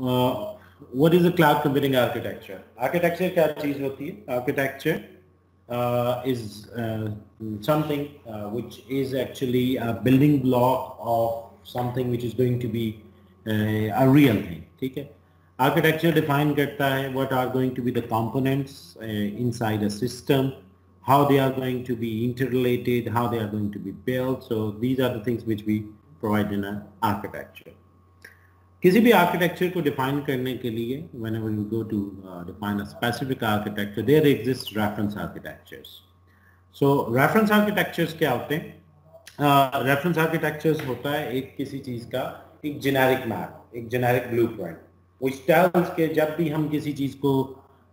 uh, what is a cloud computing architecture? Architecture क्या चीज होती है? Architecture uh, is uh, something uh, which is actually a building block of something which is going to be uh, a real thing. ठीक है? Architecture define करता है what are going to be the components uh, inside a system, how they are going to be interrelated, how they are going to be built. So these are the things which we provide in an architecture. किसी भी architecture को define करने के लिए whenever you go to define a specific architecture there exist reference architectures so reference architectures क्या होते हैं? Reference uh, architectures होता है एक किसी चीज़ का एक जेनेरिक मैप एक जेनेरिक ब्लू पॉइंट वो स्टाइल्स के जब भी हम किसी चीज़ को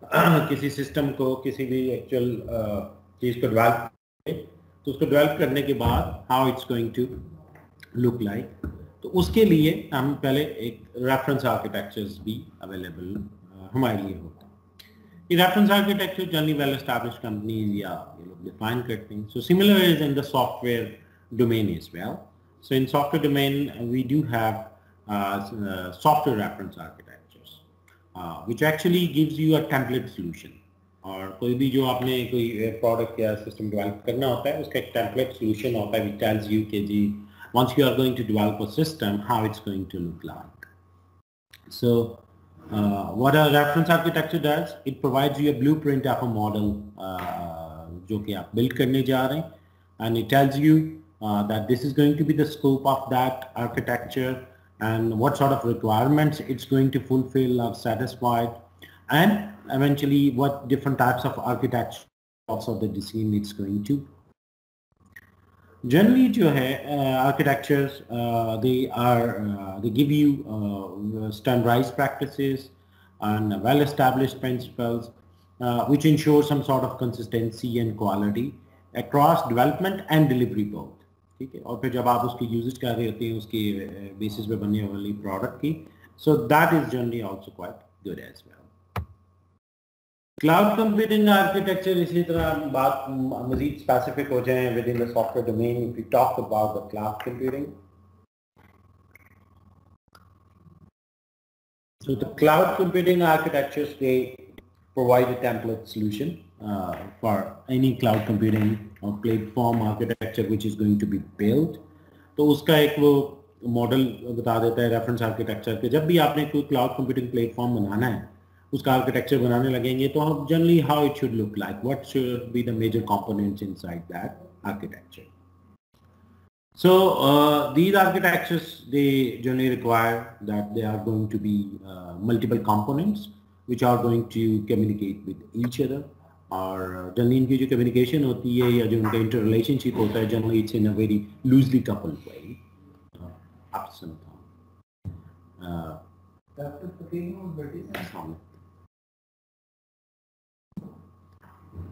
किसी सिस्टम को किसी भी एक्चुअल uh, चीज़ को डेवेल्प करें तो उसको डेवलप करने के बाद how it's going to look like तो उसके लिए हम पहले एक रेफरेंस आर्किटेक्चर्स भी अवेलेबल हमारे लिए होते है। ये reference architecture generally well establish companies या ये लोग डिफाइन करते हैं। So similar is in the software in software domain, uh, we do have uh, uh, software reference architectures, uh, which actually gives you a template solution. और कोई भी जो आपने कोई प्रोडक्ट या सिस्टम डेवलप करना होता है उसका एक टेम्पलेट सोल्यूशन होता है विच टेल्स यू के जी once you are going to develop a system, how it's going to look like. So uh, what a reference architecture does, it provides you a blueprint of a model uh, जो कि आप build करने जा रहे हैं and it tells you uh, that this is going to be the scope of that architecture and what sort of requirements it's going to fulfill or satisfied and eventually what different types of architecture also the design it's going to generally जो है uh, architectures uh, they are uh, they give you uh, standardized practices and well established principles uh, which ensure some sort of consistency and quality across development and delivery both ठीक है और फिर जब आप उसकी usage कर रहे होते हैं उसकी बेसिस पे बनने वाली प्रोडक्ट की so that is generally also quite good as well cloud computing architecture इसी तरह बात मजीद स्पेसिफिक हो जाए within the software domain if you talk about the cloud computing So the cloud computing architectures, they provide a template solution uh, for any cloud computing or platform architecture which is going to be built. तो उसका एक वो model बता देता है reference architecture के जब भी आपने कोई क्लाउड कंप्यूटिंग प्लेटफॉर्म बनाना है उसका आर्किटेक्चर बनाने लगेंगे तो हम generally how it should look like what should be the major components inside that architecture So uh, these architectures, they generally require that they are going to be uh, multiple components which are going to communicate with each other. और generally इनकी जो communication होती है या जो उनका inter relationship होता है generally it's in a very loosely coupled वे आप सुनता doctor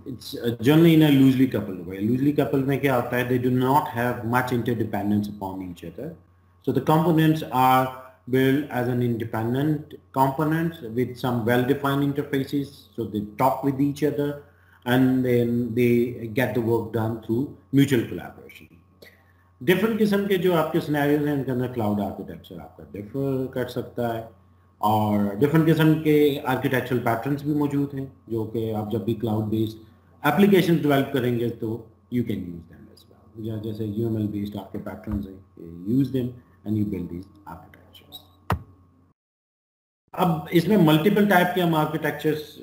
it's uh, generally in a loosely coupled way. Loosely coupled में क्या होता है? They do not have much interdependence upon each other. So the components are built as an independent components with some well-defined interfaces. So they talk with each other and then they get the work done through mutual collaboration. Different किस्म के जो आपके scenarios हैं उनके अंदर cloud architecture आपका differ कर सकता है और डिफरेंट किस्म के आर्किटेक्चरल पैटर्न्स भी मौजूद हैं जो कि आप जब भी क्लाउड बेस्ड एप्लीकेशन डेवलप करेंगे तो you can use them as well या जैसे यूएमएल बेस्ड आपके पैटर्न्स हैं use them and you build these architectures अब इसमें मल्टीपल टाइप के हम आर्किटेक्चर्स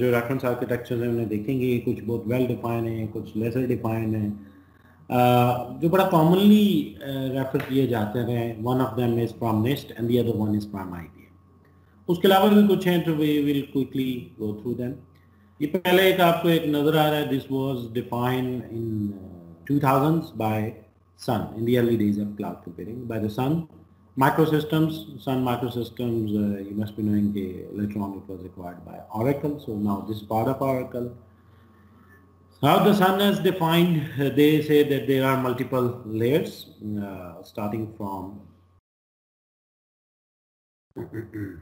जो रेफरेंस आर्किटेक्चर्स हैं, उन्हें देखेंगे। कुछ बहुत वेल डिफाइन है, कुछ लेसर डिफाइन है। जो बड़ा कॉमनली रेफर किए जाते हैं one of them is from NIST and the other one is from IBM उसके अलावा भी कुछ हैं तो we will quickly go through them ये पहले एक आपको एक नजर आ रहा है this was defined in 2000s bye Sun in the early days of cloud computing by the Sun microsystems Sun microsystems uh, you must be knowing later on it was acquired by Oracle so now this is part of Oracle how the sun is defined, they say that there are multiple layers uh, starting from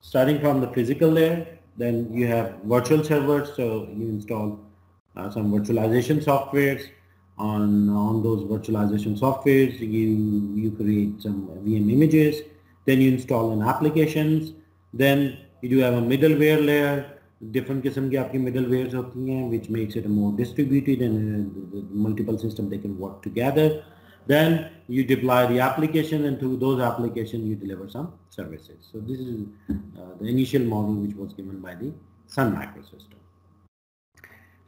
starting from the physical layer. Then you have virtual servers, so you install uh, some virtualization softwares. On on those virtualization softwares, you you create some VM images. then you install an applications then you do have a middleware layer different किस्म की आपकी middlewares होती हैं which makes it more distributed and uh, multiple system they can work together Then you deploy the application and through those applications you deliver some services. So this is uh, the initial model which was given by the Sun Microsystem.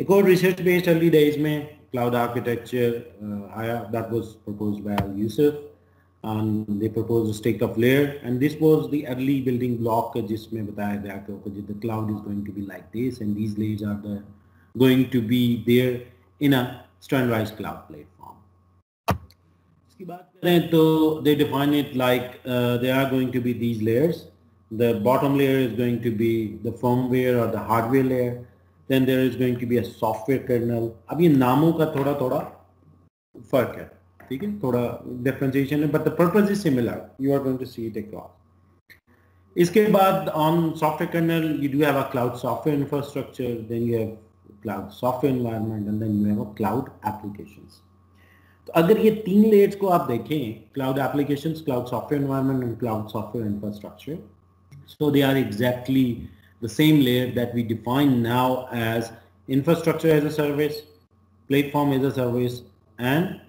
core research based early days may cloud architecture uh, that was proposed by Al Youseff and they proposed a stack of layer and this was the early building block the cloud is going to be like this and these layers are the, going to be there in a standardized cloud plate. इसकी बात करें तो they define it like uh, there are going to be these layers. The bottom layer is going to be the firmware or the hardware layer. Then there is going to be a software kernel. अब ये नामों का थोड़ा थोड़ा फर्क है ठीक है थोड़ा डिफरेंशिएशन है but the purpose is similar you are going to see it across इसके बाद on software colonel you do have a cloud software infrastructure then you have cloud software environment and then you have a cloud applications तो अगर ये तीन layers को आप देखें cloud applications cloud software environment and cloud software infrastructure so they are exactly the same layer that we define now as infrastructure as a service platform as a service and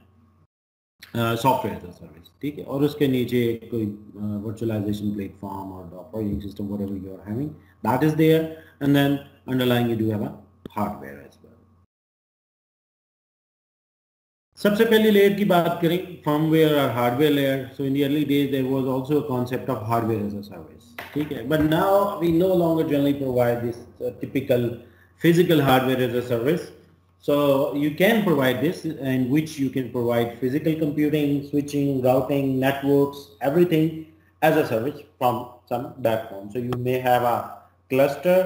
software as a service ठीक है और उसके नीचे कोई virtualization platform और operating system whatever you are having that is there and then underlying you do have a hardware as well सबसे पहली layer की बात करें फर्मवेयर और hardware layer so in the early days there was also a concept of hardware as a service ठीक है but now we no longer generally provide this typical physical hardware as a service So you can provide this in which you can provide physical computing, switching, routing, networks, everything as a service from some backbone. So you may have a cluster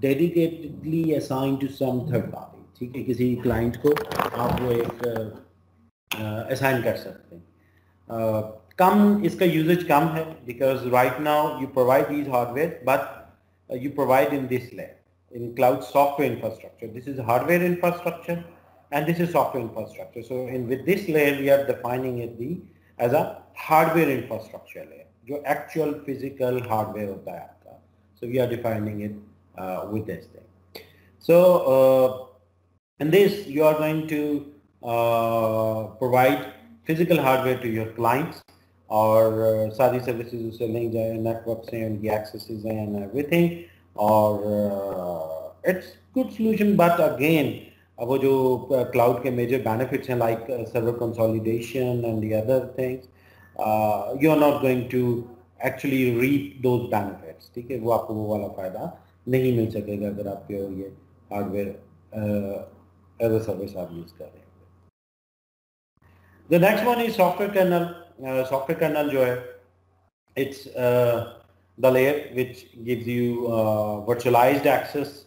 dedicatedly assigned to some third party. ठीक है किसी client को आप वो एक assign कर सकते हैं कम इसका यूजेज कम है because right now you provide these hardware but you provide in this layer in cloud software infrastructure. This is hardware infrastructure and this is software infrastructure. So in with this layer we are defining it the as a hardware infrastructure layer, जो actual physical hardware होता है आपका. So we are defining it uh, with this thing. So uh, in this you are going to uh, provide physical hardware to your clients और uh, सारी services उसे नहीं जाए network से उनकी एक्सेसेस हैं एंड एवरीथिंग और it's good solution but again अब वो जो क्लाउड uh, के मेजर बेनिफिट्स हैं like server consolidation and the other things you are not going to actually reap those benefits ठीक है वो आपको वो वाला फ़ायदा नहीं मिल सकेगा अगर आप ये हार्डवेयर एज अ सर्विस आप यूज़ कर रहे हैं the next one is software colonel software colonel जो है it's the layer which gives you uh, virtualized access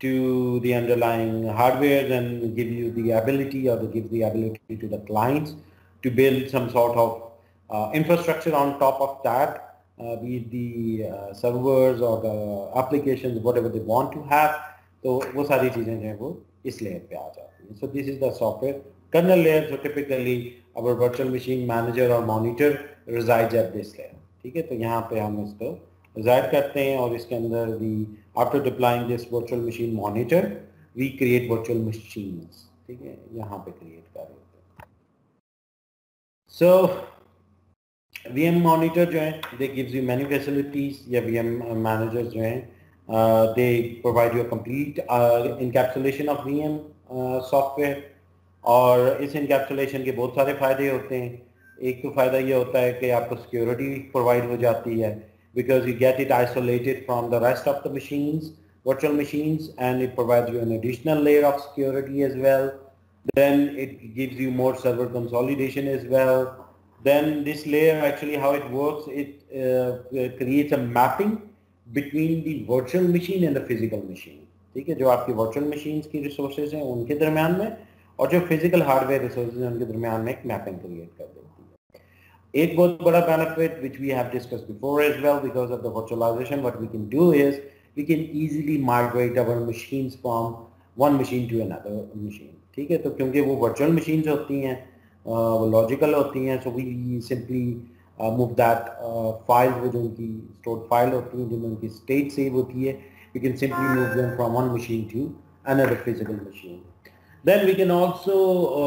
to the underlying hardware and give you the ability or to give the ability to the clients to build some sort of uh, infrastructure on top of that, uh, be it the uh, servers or the applications, whatever they want to have. तो वो सारी चीज़ें जो हैं वो इस layer पे आ जाती हैं सो this is the software Kernel layer, so typically our virtual machine manager or monitor resides at this layer. ठीक है तो यहाँ पे हम इसको reside करते हैं और इसके अंदर the after deploying this virtual machine monitor we create virtual machines. ठीक है यहाँ पे create कर रहे हैं. So VM monitor जो है they gives you many facilities या VM managers जो हैं uh, they provide you a complete uh, encapsulation of VM uh, software और इस इनकेप्सुलेशन के बहुत सारे फ़ायदे होते हैं एक तो फ़ायदा ये होता है कि आपको सिक्योरिटी प्रोवाइड हो जाती है because you get it isolated from the rest of the machines, virtual machines, and it provides you an additional layer of security as well. Then it gives you more server consolidation as well. Then this layer actually how it works, it uh, creates a mapping between the virtual machine and the physical machine. ठीक है जो आपकी virtual machines की resources हैं उनके दरमियान में और जो फ़िज़िकल हार्डवेयर रिसोर्स रिसोर्सेज उनके दरमियान में एक मैपिंग क्रिएट कर देती है। एक बहुत बड़ा benefit which we have discussed before as well because of the virtualization what we can do is we can easily migrate our machines from one machine to another machine ठीक है? तो क्योंकि वो वर्चुअल मशीन्स होती हैं वो logical होती हैं so we simply move that file वो जो उनकी स्टोर्ड फ़ाइल होती हैं, जिनमें उनकी स्टेट सेव होती है we can simply move them from one machine to another physical machine Then we can also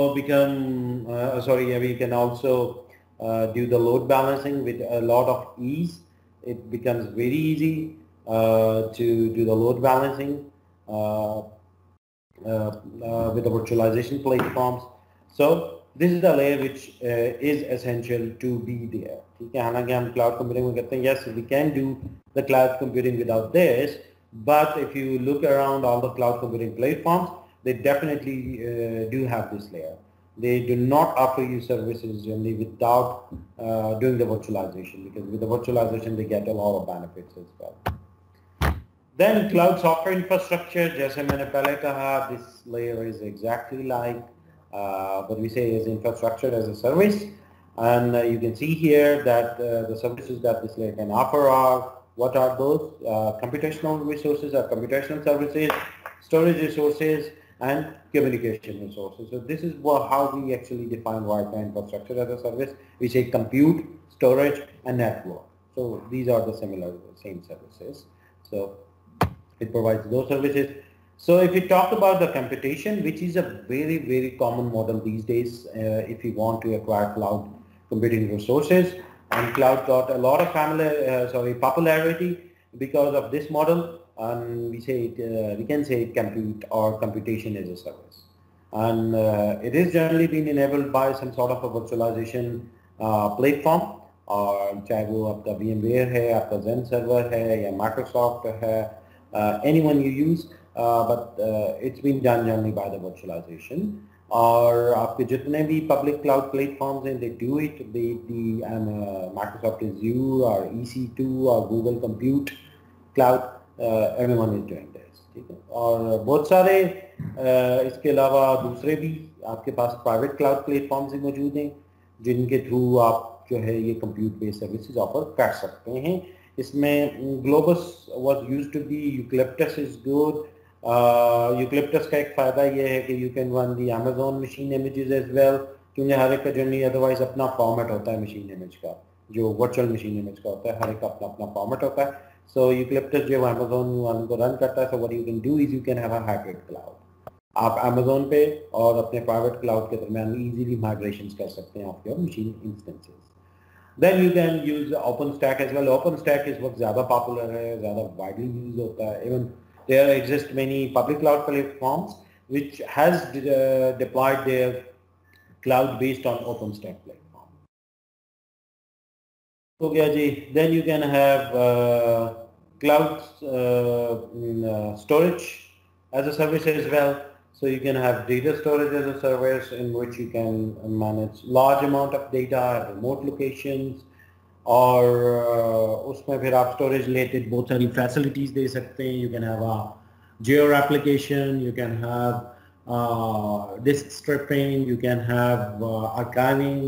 uh, become, uh, sorry, we can also uh, do the load balancing with a lot of ease. It becomes very easy uh, to do the load balancing uh, uh, with the virtualization platforms. So this is the layer which is essential to be there. ठीक है हालांकि हम cloud computing में कहते हैं yes we can do the cloud computing without this but if you look around all the cloud computing platforms they definitely uh, do have this layer they do not offer you services generally without uh, doing the virtualization because with the virtualization they get a lot of benefits as well then cloud software infrastructure, जैसे मैंने पहले कहा, this layer is exactly like uh, what we say is infrastructure as a service. And uh, you can see here that uh, the services that this layer can offer are, what are those? Uh, computational resources or computational services, storage resources, and communication resources. So this is what, how we actually define Wi-Fi infrastructure as a service. We say compute, storage, and network. So these are the similar, same services. So it provides those services. So if you talk about the computation, which is a very, very common model these days, uh, if you want to acquire cloud computing resources, and cloud got a lot of family, uh, sorry, popularity because of this model, and we say uh, we can say it compute or computation as a service. And uh, it is generally been enabled by some sort of a virtualization uh, platform or Jago after VMware hai, after Xen server hai, Microsoft uh, anyone you use, but uh, it's been done only by the virtualization. Or just any public cloud platforms and they do it, be it the Microsoft Azure or EC2 or Google Compute Cloud, Cloud, everyone is doing this. ठीक है? और बहुत सारे इसके अलावा दूसरे भी आपके पास प्राइवेट क्लाउड प्लेटफॉर्म्स मौजूद हैं जिनके थ्रू आप जो है ये कंप्यूट बेस्ड सर्विसेज़ ऑफ़र कर सकते हैं। इसमें Globus was use to be Eucalyptus is good Eucalyptus का एक फ़ायदा ये है कि you can run the Amazon machine images as well क्योंकि हर एक का जर्नी अदरवाइज़ अपना फॉर्मेट होता है मशीन इमेज का जो वर्चुअल मशीन इमेज का होता है हर एक का अपना अपना फॉर्मेट होता है। सो यूक्लिप्टस जो अमेजोन वन को रन करता है so what you can do is you can have a hybrid cloud आप अमेजोन पे और अपने प्राइवेट क्लाउड के दरमियान इजीली माइग्रेशन कर सकते हैं आपके machine instances Then you can use OpenStack as well. OpenStack is what ज़्यादा popular है, ज़्यादा widely used होता है. Even there exist many public cloud platforms which has uh, deployed their cloud based on OpenStack platform. Okay, Ajay. Then you can have uh, cloud uh, mm, uh, storage as a service as well. So you can have data storage as a service in which you can manage large amount of data at remote locations or usme phir aap storage related both any facilities they sakte you can have a geo replication you can have disk stripping you can have archiving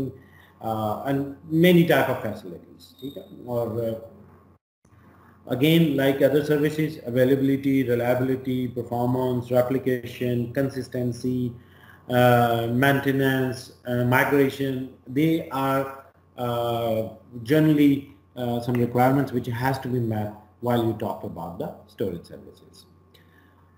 uh, and many type of facilities or uh, again like other services availability reliability performance replication consistency uh, maintenance uh, migration they are uh, generally uh, some requirements which has to be met while you talk about the storage services.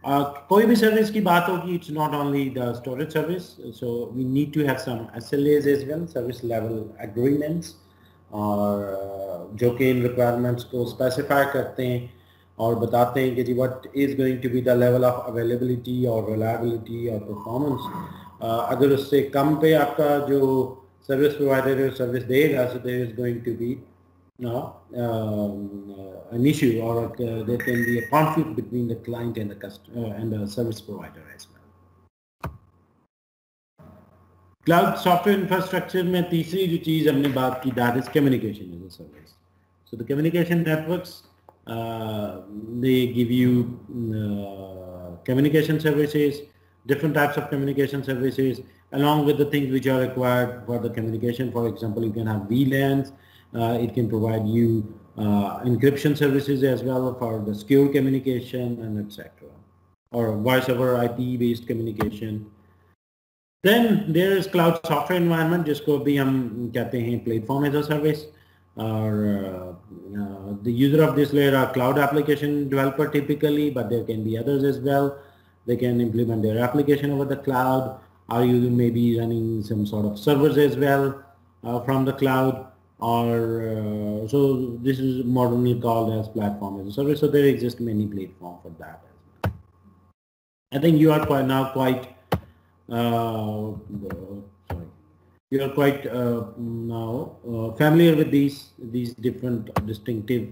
Uh, कोई भी service की बात होगी, it's not only the storage service, so we need to have some SLAs as well, service level agreements और जो कि इन requirements को specify करते हैं और बताते हैं कि जी what is going to be the level of availability और रिलायबिलिटी और परफॉर्मेंस अगर उससे कम पे आपका जो सर्विस प्रोवाइडर सर्विस देगा so there is going to be an issue or uh, there can be a conflict between the client and the customer uh, and the service provider as well. Cloud software infrastructure में तीसरी जो चीज़ हमने बात की that is communication as a service so the communication networks they give you uh, communication services different types of communication services along with the things which are required for the communication for example you can have VLANs uh, it can provide you uh, encryption services as well for the secure communication and etc or voice over IP based communication Then there is cloud software environment जिसको भी हम कहते हैं platform as a service. or the user of this layer are cloud application developer typically, but there can be others as well. They can implement their application over the cloud. Are you maybe running some sort of servers as well uh, from the cloud? Or uh, so this is modernly called as platform as a service. So there exist many platforms for that as well. I think you are quite now quite uh, sorry you are quite uh, now uh, familiar with these these different distinctive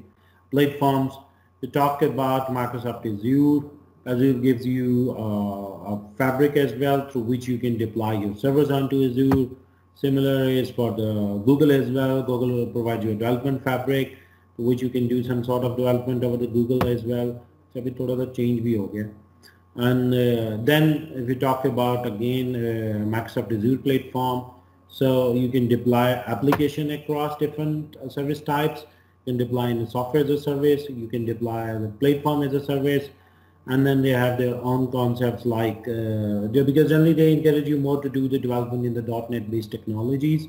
platforms. To talk about Microsoft Azure, Azure gives you uh, a fabric as well through which you can deploy your servers onto Azure. Similar is for the Google as well. Google will provide you a development fabric to which you can do some sort of development over the Google as well. So अभी थोड़ा सा change भी हो गया. And uh, then if we talk about again uh, Microsoft Azure platform, so you can deploy application across different uh, service types. You can deploy in software as a service. You can deploy the platform as a service. And then they have their own concepts like, uh, because generally they encourage you more to do the development in the .NET based technologies.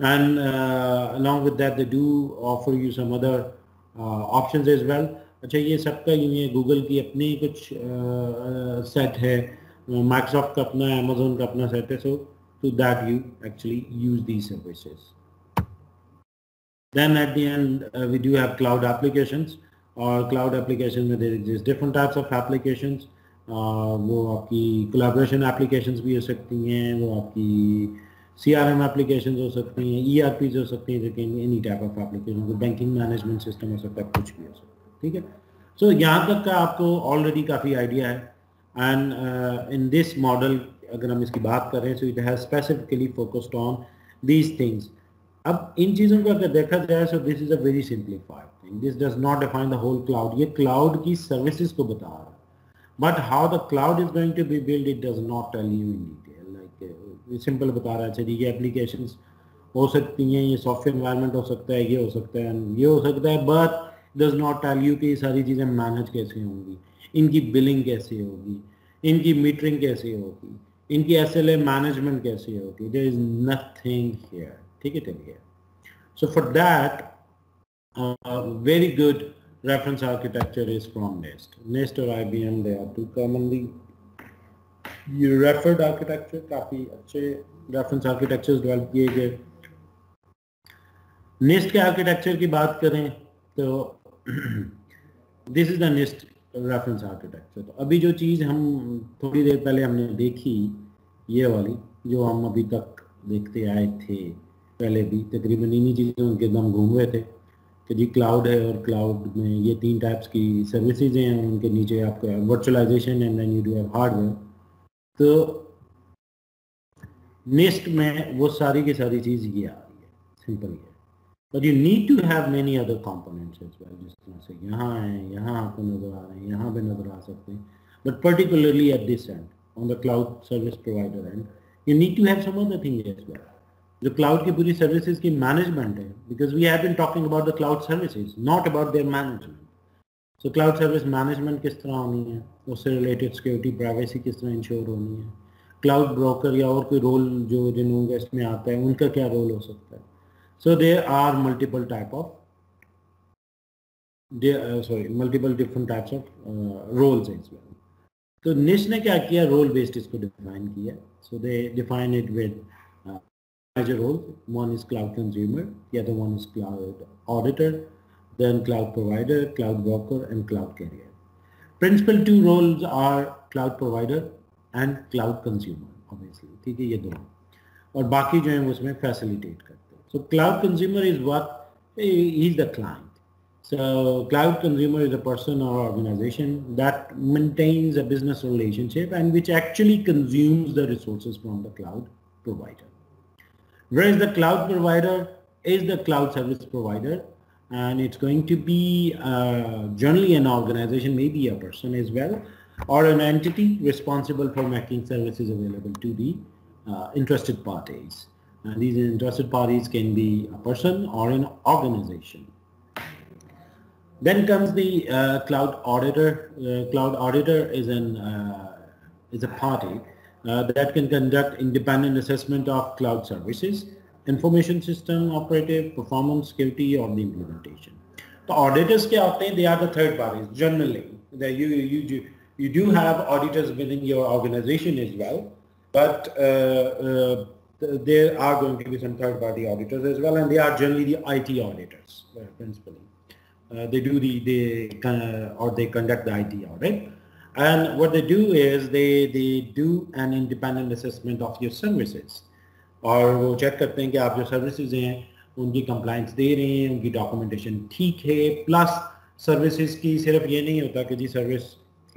And uh, along with that, they do offer you some other uh, options as well. अच्छा ये सबका ये Google की अपनी कुछ set है Microsoft का अपना अमेजोन का अपना सेट है सो to that you actually use these services. Then at the end, uh, we do have cloud और क्लाउड एप्लीकेशन में डिफरेंट टाइप्स ऑफ़ एप्लीकेशन वो आपकी कोलाब्रेशन एप्लीकेशन भी हो सकती हैं, वो आपकी सी आर एम एप्लीकेशन हो सकती हैं ई आर पीज हो सकती हैं देखेंगे any type of application banking management system हो सकता है, कुछ भी हो सकता है, ठीक है? सो यहाँ तक का आपको ऑलरेडी काफ़ी आइडिया है. एंड इन दिस मॉडल अगर हम इसकी बात करें so it has specifically focused on these things अब इन चीज़ों को अगर देखा जाए so this is a very simplified thing this does not define the whole cloud ये क्लाउड की सर्विसेज़ को बता रहा है। But how the cloud is going to be build it does not tell you in detail like simple बता रहा है अच्छा ये एप्लीकेशन हो सकती हैं, ये सॉफ्टवेयर इन्वायरमेंट हो सकता है, ये हो सकता है, ये हो सकता है but does not tell you कि ये सारी चीज़ें मैनेज कैसे होंगी। इनकी बिलिंग कैसे होगी? इनकी मीटरिंग कैसे होगी? इनकी एस एल ए मैनेजमेंट कैसी होगी? देर इज़ नथिंग हेयर ठीक है, चलिए। So for that very good reference architecture is from NIST. NIST or IBM, they are two commonly referred architecture काफ़ी अच्छे reference architectures develop किए गए NIST के architecture की बात करें तो this is the NIST reference architecture तो अभी जो चीज़ हम थोड़ी देर पहले हमने देखी ये वाली जो हम अभी तक देखते आए थे पहले भी तकरीबन इन्हीं चीज़ों के हम घूम रहे थे कि जी क्लाउड है और क्लाउड में ये तीन टाइप्स की सर्विसेज़ हैं, उनके नीचे आपका virtualization and then you do have hardware तो नेस्ट में वो सारी की सारी चीज़ ये आ रही है सिंपल ये। But you need to have many other components as well, जिस तरह से यहाँ है, यहाँ आपको नज़र आ रहे हैं, यहाँ पे नज़र आ सकते हैं। But particularly at this end, on the cloud service provider end, you need to have some other thing as well. जो क्लाउड की पूरी सर्विसेज़ की मैनेजमेंट है because we have been talking about the cloud services not about their management so cloud service management किस तरह होनी है? उससे रिलेटेड सिक्योरिटी प्राइवेसी किस तरह इंश्योर होनी है? क्लाउड ब्रोकर या और कोई रोल जो जिन इसमें आता है उनका क्या रोल हो सकता है? सो there are multiple type of sorry multiple different types of roles as well. So NIST ने क्या किया? रोल बेस्ड इसको define किया. They define it with uh, major roles. One is cloud consumer, the other one is cloud auditor, then cloud provider, cloud broker, and cloud carrier. Principal two roles are cloud provider and cloud consumer, obviously. ठीक है ये दोनों और बाकी जो है उसमें facilitate करते हैं so cloud consumer is what is the client So cloud consumer is a person or organization that maintains a business relationship and which actually consumes the resources from the cloud provider. Whereas the cloud provider is the cloud service provider and it's going to be uh, generally an organization, maybe a person as well, or an entity responsible for making services available to the uh, interested parties. And these interested parties can be a person or an organization. Then comes the uh, cloud auditor. Uh, cloud auditor is an uh, is a party uh, that can conduct independent assessment of cloud services, information system operative, performance, security, or the implementation. The auditors ke they are the third parties generally. You you do you do have auditors within your organization as well, but uh, uh, there are going to be some third-party auditors as well, and they are generally the IT auditors uh, principally. Uh, they do the uh, or they conduct the IT audit. and what they do is they they do an independent assessment of your services और वो check करते हैं कि आप जो services हैं उनकी compliance दे रहे हैं उनकी डॉक्यूमेंटेशन ठीक है प्लस सर्विसेज की सिर्फ ये नहीं होता कि जी सर्विस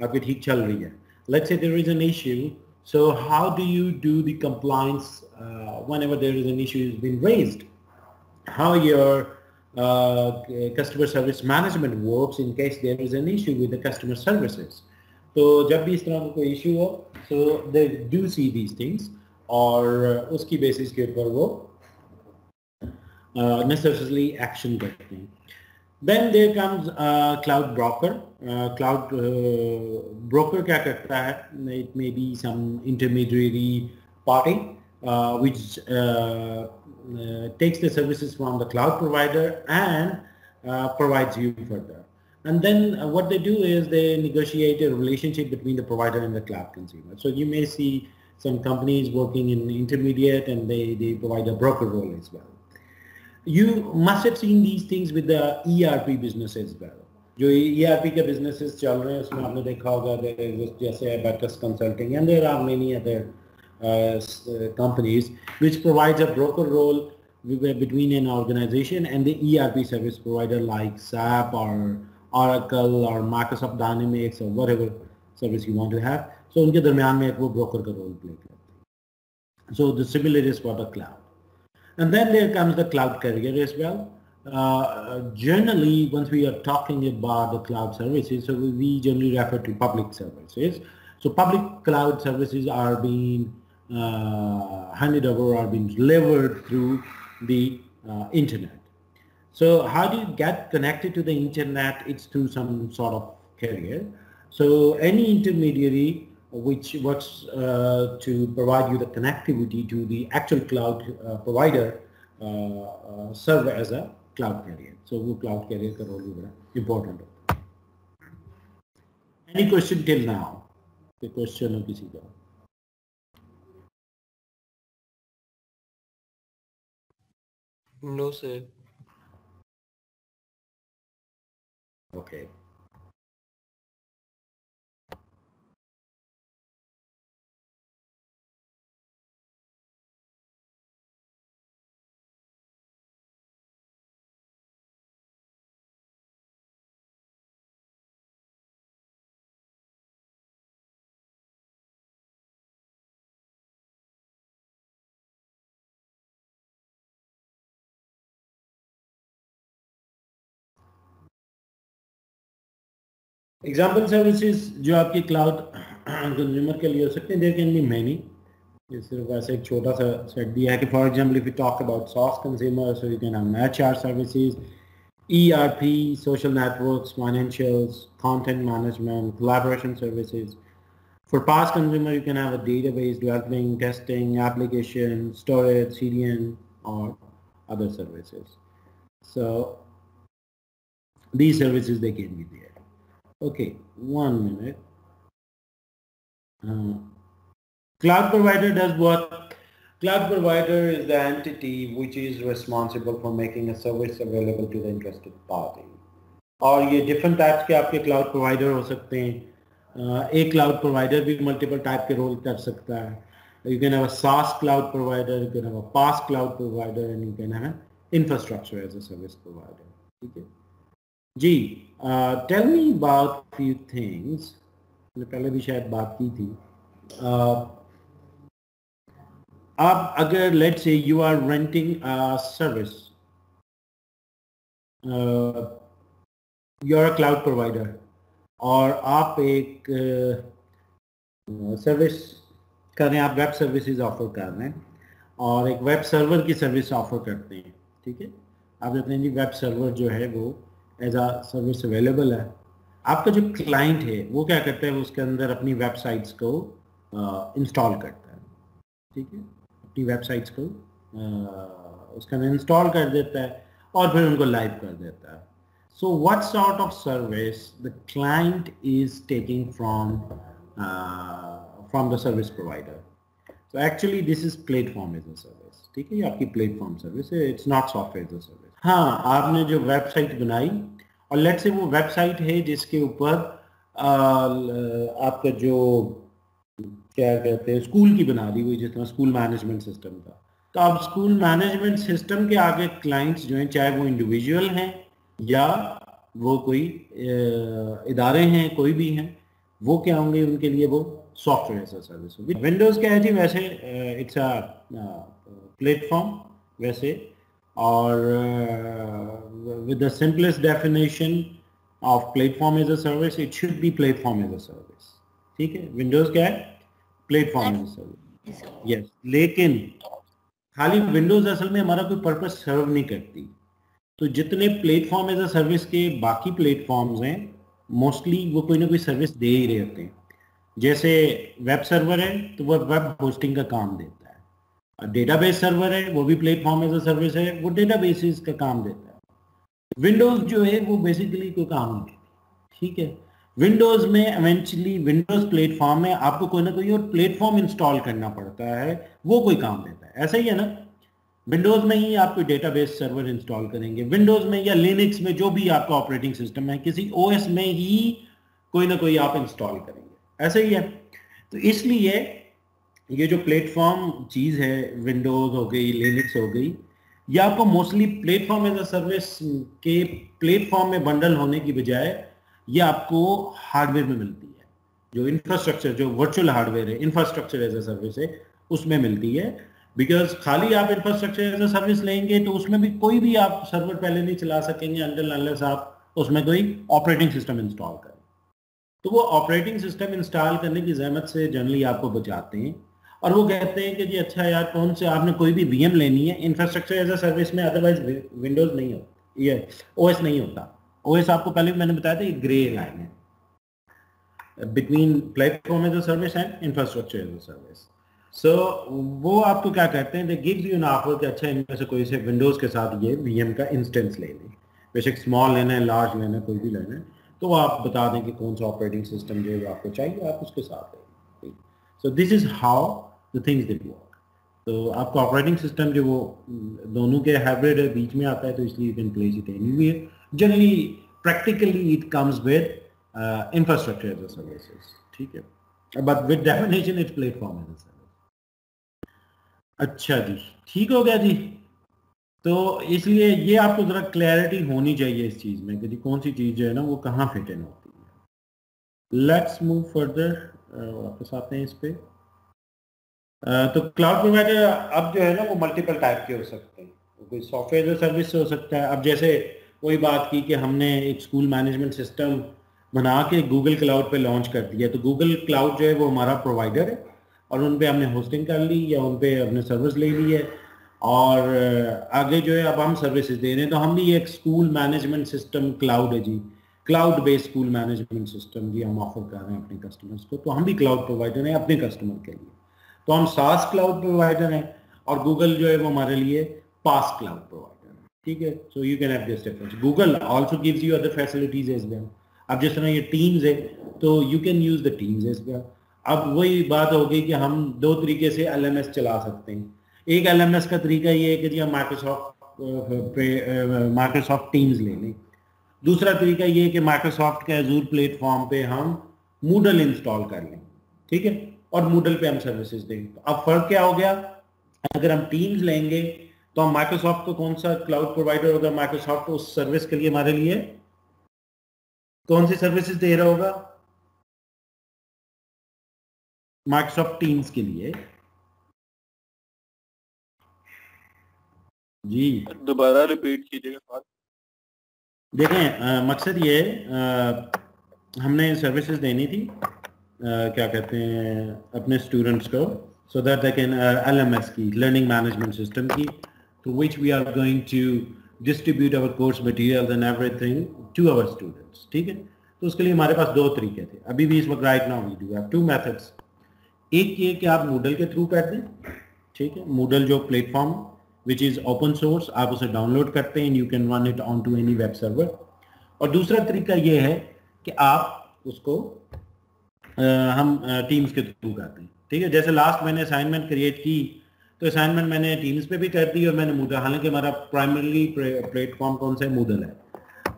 आपकी ठीक चल रही है let's say there is an issue so how do you do the compliance uh, whenever there is an issue has been raised how your uh, customer service management works in case there is an issue with the customer services तो जब भी इस तरह का कोई issue हो so they do see these things और उसकी बेसिस के ऊपर वो necessarily action करते हैं then there comes uh, cloud broker uh, cloud uh, broker क्या करता है it may be some intermediary party uh, which uh, uh, takes the services from the cloud provider and uh, provides you further and then uh, what they do is they negotiate a relationship between the provider and the cloud consumer so you may see some companies working in intermediate and they, they provide a broker role as well. You must have seen these things with the ERP business as well. जो ERP के businesses चल रहे हैं उसमें आपने देखा होगा जैसे Abacus Consulting and there are many other uh, companies which provides a broker role between an organization and the ERP service provider like SAP or Oracle or Microsoft Dynamics or whatever service you want to have. So उनके दरमियान में एक वो broker का role play करते हैं. So the similar is for the cloud. And then there comes the cloud carrier as well. Uh, generally, once we are talking about the cloud services, so we generally refer to public services. So public cloud services are being uh, handed over or being delivered through the uh, internet. So how do you get connected to the internet? It's through some sort of carrier. So any intermediary which works uh, to provide you the connectivity to the actual cloud uh, provider uh, uh serve as a cloud carrier. So वो cloud carrier का role भी बड़ा important होता है. Any question till now? कोई question हो किसी का? No sir. Okay. Example services, जो आपकी cloud consumer के लिए हो सकते हैं देर कैन बी मैनी ये सिर्फ ऐसे एक छोटा सा सेट दिया है कि for example if you ERP, social networks, financials, content management, collaboration services. For PaaS consumer, you can have a database developing, testing, application, storage, CDN, or other services. So these services, they can be there. Okay, one minute. Uh, cloud provider does what? Cloud provider is the entity which is responsible for making a service available to the interested party. और ये different types के आपके cloud provider हो सकते हैं uh, एक cloud provider भी multiple type के role कर सकता है you can have a SaaS cloud provider you can have a PaaS cloud provider and you can have infrastructure as a service provider ठीक है जी tell me about few things पहले भी शायद बात की थी। uh, आप अगर let say you are renting service you are cloud provider और आप एक सर्विस uh, कर रहे हैं आप वेब सर्विसेज़ ऑफ़र कर रहे हैं और एक वेब सर्वर की सर्विस ऑफ़र करते हैं ठीक है? आप कहते हैं जी वेब सर्वर जो है वो एज आ सर्विस अवेलेबल है। आपका जो क्लाइंट है, वो क्या करता है? वो उसके अंदर अपनी वेबसाइट्स को इंस्टॉल करता है। ठीक है? अपनी वेबसाइट्स को उसके अंदर इंस्टॉल कर देता है और फिर उनको लाइव कर देता है। So what sort of service the client is taking from from the service provider तो actually this is platform as a service ठीक है, ये आपकी प्लेटफॉर्म सर्विस है it's not software as a service हाँ आपने जो वेबसाइट बनाई, और लेट से वो वेबसाइट है जिसके ऊपर आपका जो, क्या कहते हैं स्कूल की बना दी हुई, जिस तरह स्कूल मैनेजमेंट सिस्टम का तो अब स्कूल मैनेजमेंट सिस्टम के आगे क्लाइंट्स जो हैं, चाहे वो इंडिविजुअल हैं, या वो कोई इदारे हैं, कोई भी हैं, वो क्या होंगे, उनके लिए वो सॉफ्टवेयर सर्विस होगी। विंडोज़ क्या है जी, वैसे इट्स अ प्लेटफॉर्म वैसे और with the simplest definition of platform as a service it should be platform as a service ठीक है? विंडोज़ क्या है? Platform as a service yes लेकिन खाली विंडोज़ असल में हमारा कोई पर्पस सर्व नहीं करती। तो जितने प्लेटफॉर्म एज अ सर्विस के बाकी प्लेटफॉर्म्स हैं मोस्टली वो कोई ना कोई सर्विस दे ही रहे होते हैं। जैसे वेब सर्वर है तो वह वेब होस्टिंग का काम देता है। डेटाबेस सर्वर है, वो भी प्लेटफॉर्म एज अ सर्विस है, वो डेटाबेसिस का काम देता है। विंडोज़ जो है, वो बेसिकली कोई काम नहीं ठीक है? विंडोज़ में एवेंचुअली विंडोज़ प्लेटफॉर्म में आपको कोई ना कोई और प्लेटफॉर्म इंस्टॉल करना पड़ता है, वो कोई काम देता है। ऐसा ही है ना? विंडोज़ में ही आप कोई डेटाबेस सर्वर इंस्टॉल करेंगे। विंडोज़ में या लिनिक्स में जो भी आपका ऑपरेटिंग सिस्टम है, किसी ओएस में ही कोई ना कोई आप इंस्टॉल करेंगे। ऐसा ही है। तो इसलिए ये जो प्लेटफॉर्म चीज़ है विंडोज़ हो गई लिनिक्स हो गई, ये आपको mostly platform as a service के प्लेटफॉर्म में बंडल होने की बजाय ये आपको हार्डवेयर में मिलती है। जो इंफ्रास्ट्रक्चर जो वर्चुअल हार्डवेयर है इंफ्रास्ट्रक्चर एज ए सर्विस है, उसमें मिलती है। बिकॉज़ खाली आप इंफ्रास्ट्रक्चर एज ए सर्विस लेंगे तो उसमें भी कोई भी आप सर्वर पहले नहीं चला सकेंगे अंडर अनलेस आप उसमें कोई ऑपरेटिंग सिस्टम इंस्टॉल करें। तो वो ऑपरेटिंग सिस्टम इंस्टॉल करने की जहमत से जनरली आपको बचाते हैं। और वो कहते हैं कि जी अच्छा यार, कौन से, आपने कोई भी वीएम लेनी है इंफ्रास्ट्रक्चर एज अ सर्विस में अदरवाइज़ विंडोज़ नहीं होता, ये ओएस नहीं होता। ओएस आपको पहले भी मैंने बताया था, ये ग्रे लाइन है। Between platform as a service and infrastructure as a service so वो आपको क्या कहते हैं they gives you an offer कि अच्छा इनमें से कोई से विंडोज़ के साथ ये वीएम का इंस्टेंस ले लें। बेशक स्मॉल लेना है लार्ज लेना है, कोई भी लेना है तो आप बता दें कि कौन सा ऑपरेटिंग सिस्टम जो है आपको चाहिए, आप उसके साथ लें so this is how the things they work तो आपका ऑपरेटिंग सिस्टम जो वो दोनों के हाइब्रिड है बीच में आता है तो इसलिए you can place it anywhere it comes with uh, infrastructure as a services ठीक है? With definition it's platform as a service. अच्छा जी ठीक हो गया जी। तो इसलिए ये आपको जरा क्लैरिटी होनी चाहिए इस चीज़ में कि कौन सी चीज़ जो है ना वो कहाँ फिट इन होती है। लेट्स मूव फर्दर वापस आते हैं इस पे। uh, तो क्लाउड प्रोवाइडर अब जो है ना, वो मल्टीपल टाइप के हो सकते हैं। कोई सॉफ्टवेयर सर्विस से हो सकता है। अब जैसे कोई बात की कि हमने एक स्कूल मैनेजमेंट सिस्टम बना के गूगल क्लाउड पे लॉन्च कर दिया। तो गूगल क्लाउड जो है, वो हमारा प्रोवाइडर है और उन पर हमने होस्टिंग कर ली या उन पर हमने सर्विस ले ली है। और आगे जो है, अब हम सर्विसेज़ दे रहे हैं। तो हम भी एक स्कूल मैनेजमेंट सिस्टम क्लाउड है जी। Cloud based school management system जी हम ऑफ़र कर रहे हैं अपने कस्टमर्स को। तो हम भी क्लाउड प्रोवाइडर हैं अपने कस्टमर के लिए। तो हम सास क्लाउड प्रोवाइडर हैं और गूगल जो है वो हमारे लिए पास क्लाउड प्रोवाइडर है, ठीक है? So you can have this difference Google also gives you other facilities as well अब जिस तरह ये टीम्स है तो you can use the Teams as well अब वही बात हो गई कि हम दो तरीके से एलएमएस चला सकते हैं। एक एलएमएस का तरीका ये है कि जी हम माइक्रोसॉफ्ट माइक्रोसॉफ्ट टीम्स ले लें। दूसरा तरीका ये है कि माइक्रोसॉफ्ट के एजूर प्लेटफॉर्म पे हम मूडल इंस्टॉल कर लें, ठीक है? और मूडल पे हम सर्विसेज़ देंगे। तो अब फ़र्क क्या हो गया? अगर हम टीम्स लेंगे तो हम माइक्रोसॉफ्ट को कौन सा क्लाउड प्रोवाइडर होगा? माइक्रोसॉफ्ट उस सर्विस के लिए हमारे लिए कौन सी सर्विसेज़ दे रहा होगा? माइक्रोसॉफ्ट टीम्स के लिए। जी। दोबारा रिपीट कीजिएगा देखें मकसद ये आ, हमने सर्विसेज़ देनी थी। आ, क्या कहते हैं, अपने स्टूडेंट्स को so that they can LMS की लर्निंग मैनेजमेंट सिस्टम की, to which we are going to distribute our course materials and everything to our students, ठीक है? तो उसके लिए हमारे पास दो तरीके थे। अभी भी इस वक्त right now we do have two methods एक ये कि आप मूडल के थ्रू कर दें, ठीक है? मूडल जो platform which is open source आप उसे डाउनलोड करते हैं you can run it on to any web server और दूसरा तरीका ये है कि आप उसको हम टीम्स के थ्रू करते हैं। ठीक है? जैसे लास्ट मैंने असाइनमेंट क्रिएट की तो असाइनमेंट मैंने टीम्स पे भी कर दी और मैंने मूडल हालाँकि हमारा प्राइमरली प्लेटफॉर्म कौन सा है? मूडल है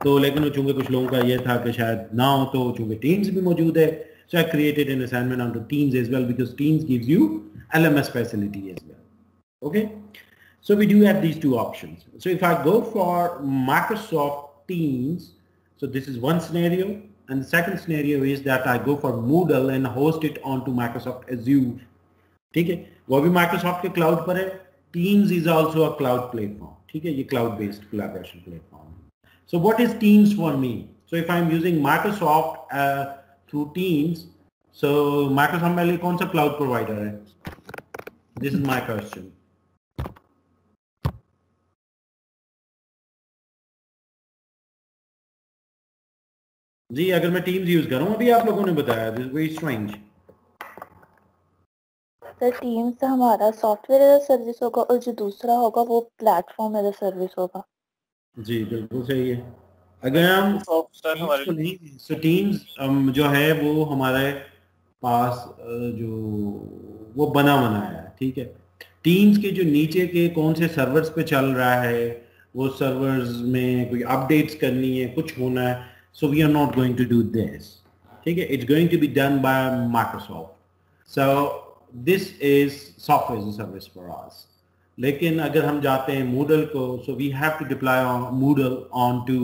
तो लेकिन चूँकि कुछ लोगों का यह था कि शायद ना हो तो चूँकि टीम्स भी मौजूद है so I created an assignment on to Teams as well because Teams give you L M S facility as well okay so we do have these two option so if I go for Microsoft Teams so this is one scenario and the second scenario is that I go for Moodle and host it onto Microsoft Azure. ठीक है वो भी Microsoft के cloud पर है Teams is also a cloud platform. ठीक है ये cloud based collaboration platform. So what is Teams for me? So if I'm using Microsoft uh, through Teams, so Microsoft मेरे लिए कौन सा cloud provider है? This is my question. जी अगर मैं Teams यूज़ करूँ अभी आप लोगों ने बताया this very strange sir Teams हमारा सॉफ्टवेयर एज सर्विस होगा और जो दूसरा होगा वो प्लेटफॉर्म एज सर्विस होगा। जी बिल्कुल सही है। अगर हम सर हमारे सो टीम्स जो है वो हमारे पास जो वो बना बनाया है ठीक है। टीम्स के जो नीचे के कौन से सर्वर्स पे चल रहा है वो सर्वर्स में कोई अपडेट्स करनी है कुछ होना है so we are not going to do this ठीक है it's going to be done bye Microsoft so this is software service for us लेकिन अगर हम जाते हैं मूडल को so we have to deploy Moodle on to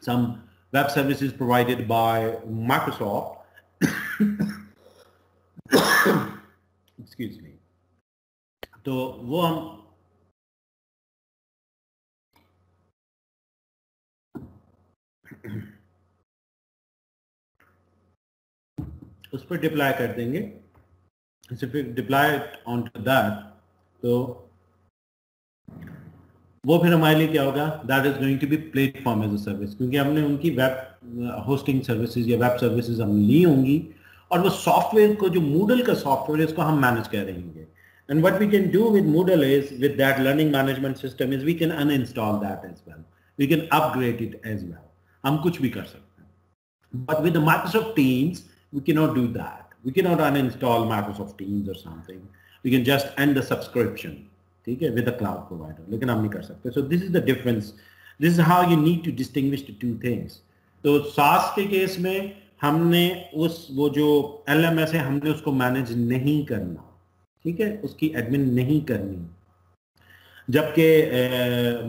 some web services provided by Microsoft. Excuse me. तो वो हम उस पर डिप्लाई कर देंगे। डिप्लाई ऑन टू दैट तो वो फिर हमारे लिए क्या होगा? That is going to be platform as a service क्योंकि हमने उनकी वेब होस्टिंग सर्विसेज़ या वेब सर्विसेज़ हम ली होंगी, और वो सॉफ्टवेयर को, जो मूडल का सॉफ्टवेयर है, उसको हम मैनेज कर रहे होंगे। And what we can do with Moodle is, with learning management system is we can uninstall that as well we can upgrade it as well हम कुछ भी कर सकते हैं। But with Microsoft Teams we cannot do that. We cannot uninstall microsoft teams or something. We can just end the subscription, ठीक है with a cloud provider लेकिन हम नहीं कर सकते। So this is the difference this is how you need to distinguish the two things तो SaaS के case में हमने उस, वो जो एल एम एस है, हमने उसको मैनेज नहीं करना। ठीक है, उसकी एडमिन नहीं करनी। जबकि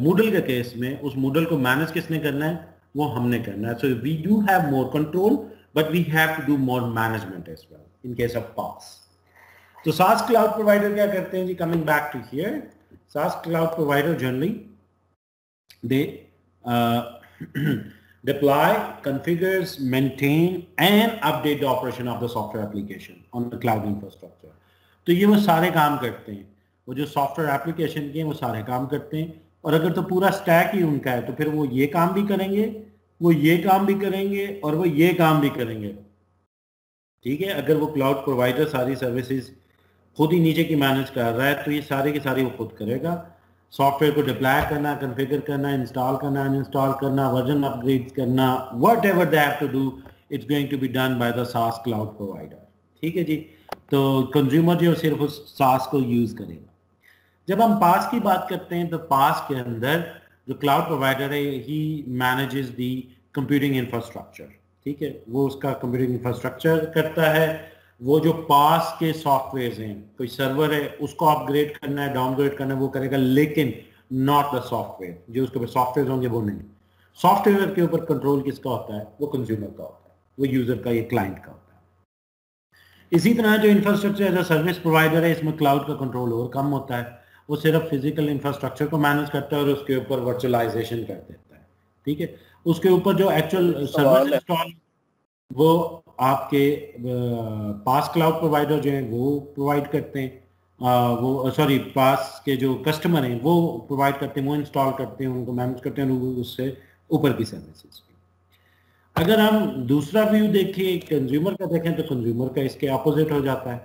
मूडल के केस में उस मूडल को मैनेज किसने करना है? वो हमने करना है। So we do have more control but we have to do more management as well in case of PaaS तो SaaS क्लाउड प्रोवाइडर क्या करते हैं जी? Coming back to here SaaS cloud provider generally they deploy, configures, maintain, and update the operation of the software application on the cloud infrastructure. तो ये वो सारे काम करते हैं। वो जो सॉफ्टवेयर एप्लीकेशन के हैं, वो सारे काम करते हैं। और अगर तो पूरा स्टैक ही उनका है तो फिर वो ये काम भी करेंगे, वो ये काम भी करेंगे और वो ये काम भी करेंगे। ठीक है? अगर वो क्लाउड प्रोवाइडर सारी सर्विसेज़ खुद ही नीचे की मैनेज कर रहा है तो ये सारे के सारे वो खुद करेगा। सॉफ्टवेयर को डिप्लॉय करना कन्फिगर करना इंस्टॉल करना अनइंस्टॉल करना वर्जन अपग्रेड करना whatever they have to do it's going to be done by the SaaS cloud provider ठीक है जी? तो कंज्यूमर जो सिर्फ़ उस सास को यूज़ करेगा। जब हम पास की बात करते हैं तो पास के अंदर जो क्लाउड प्रोवाइडर है he manages the computing infrastructure ठीक है? वो उसका कंप्यूटिंग इंफ्रास्ट्रक्चर करता है। वो जो पास के सॉफ्टवेयर हैं, कोई सर्वर है, उसको अपग्रेड करना है डाउनग्रेड करना है, वो करेगा, लेकिन नॉट द सॉफ्टवेयर जो उसके ऊपर सॉफ्टवेयर होंगे, वो नहीं। सॉफ्टवेयर के ऊपर कंट्रोल किसका होता है? वो कंज्यूमर का होता है, वो यूज़र का, ये क्लाइंट का होता है। इसी तरह जो infrastructure as a service provider है, इसमें क्लाउड का कंट्रोल और कम होता है। वो सिर्फ़ फ़िज़िकल इंफ्रास्ट्रक्चर को मैनेज करता है और उसके ऊपर वर्चुअलाइजेशन कर देता है। ठीक है? उसके ऊपर जो एक्चुअल सर्विस इंस्टॉल वो आपके पास क्लाउड प्रोवाइडर जो हैं वो प्रोवाइड करते हैं। आ, वो सॉरी पास के जो कस्टमर हैं वो प्रोवाइड करते हैं वो इंस्टॉल करते हैं उनको मैनेज करते हैं उससे ऊपर की सर्विसेज़ अगर हम दूसरा व्यू देखें कंज्यूमर का देखें तो कंज्यूमर का इसके अपोजिट हो जाता है।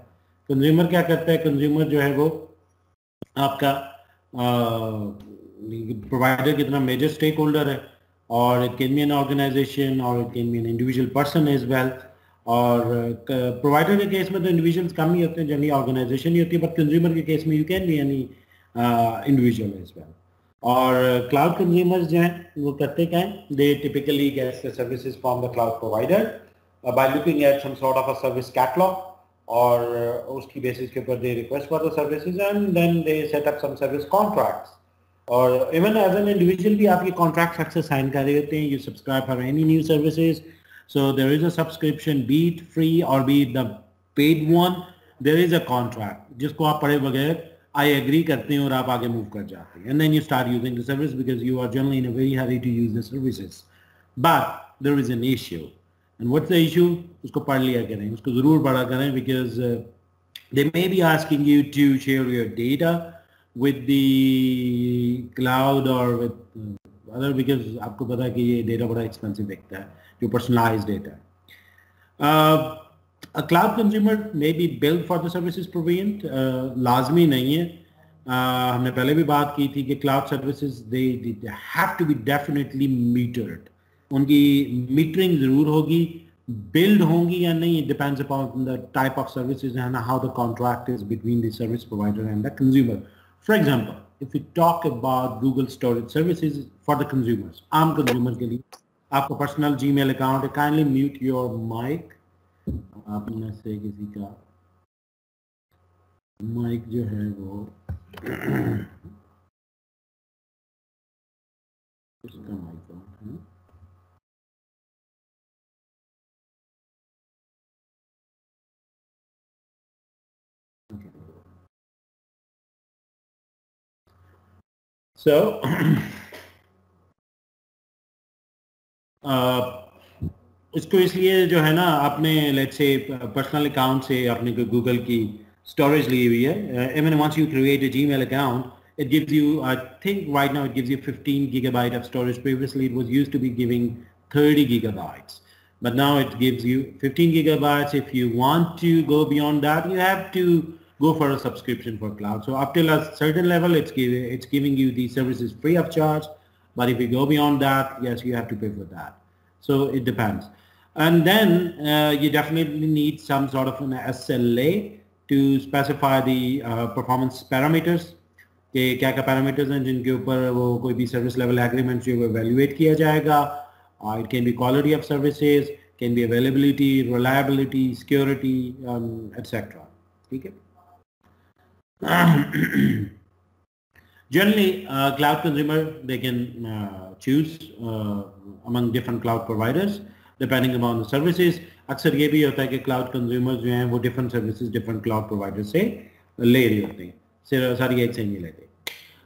कंज्यूमर क्या करता है? कंज्यूमर जो है वो आपका प्रोवाइडर कितना मेजर स्टेक होल्डर है और it can be an organisation और it can be an individual person as well और प्रोवाइडर के केस में तो इंडिविजुअल्स कम ही होते हैं जनरली ऑर्गेनाइजेशन ही होती है बट कंज्यूमर के केस में you can be any individual as well और क्लाउड कंज्यूमर्स जो हैं, वो करते क्या हैं they typically get the services from the cloud provider by looking at some sort of a service catalogue और उसकी बेसिस के ऊपर they request for the services and then they set up some service contracts और even as an individual भी आप ये contract अक्सर sign कर रहे होते हैं you subscribe for any new services so there is a subscription be it free और be the paid one there is a contract जिसको आप पढ़े बगैर आई एग्री करते हैं और आप आगे मूव कर जाते हैं. And then you start using the service because you are generally in a very hurry to use the services but there is an issue and what's the issue उसको पढ़ लिया करें, उसको ज़रूर पढ़ा करें because they may be asking you to share your data with the cloud और with other because आपको पता कि ये डेटा बड़ा एक्सपेंसिव देखता है, जो personalise data a cloud consumer may be billed for the services प्रोविंट लाजमी नहीं है। uh, हमने पहले भी बात की थी कि cloud services they have to be definitely metered उनकी मीटरिंग ज़रूर होगी बिल्ड होंगी या नहीं it depends upon the type of services and how the contract is between the service provider and the consumer for example if you talk about Google storage services for the consumers आम consumer के लिए, आपको personal Gmail account kindly mute your mic आप में से किसी का mic जो है वो उसका माइक So, uh, इसको इसलिए जो है ना आपने लेट्स से पर्सनल अकाउंट से आपने गूगल की स्टोरेज ली हुई है even once you create a Gmail account it gives you i think right now it gives you 15 gigabyte of storage previously it was used to be giving 30 gigabytes but now it gives you 15 gigabytes if you want to go beyond that you have to go for a subscription for cloud. So up till a certain level, it's giving, it's giving you the services free of charge. But if you go beyond that, yes, you have to pay for that. So it depends. And then uh, you definitely need some sort of an SLA to specify the uh, performance parameters. कि क्या क्या parameters हैं जिनके ऊपर वो कोई भी service level agreement जो एवेल्युएट किया जाएगा it can be quality of services can be availability reliability security etcetera ठीक है Generally, uh, cloud consumer, they can uh, choose uh, among different cloud providers depending upon the services. अक्सर ये भी होता है कि cloud consumers जो हैं वो different services different cloud providers से ले रहे होते हैं सारी एक से लेते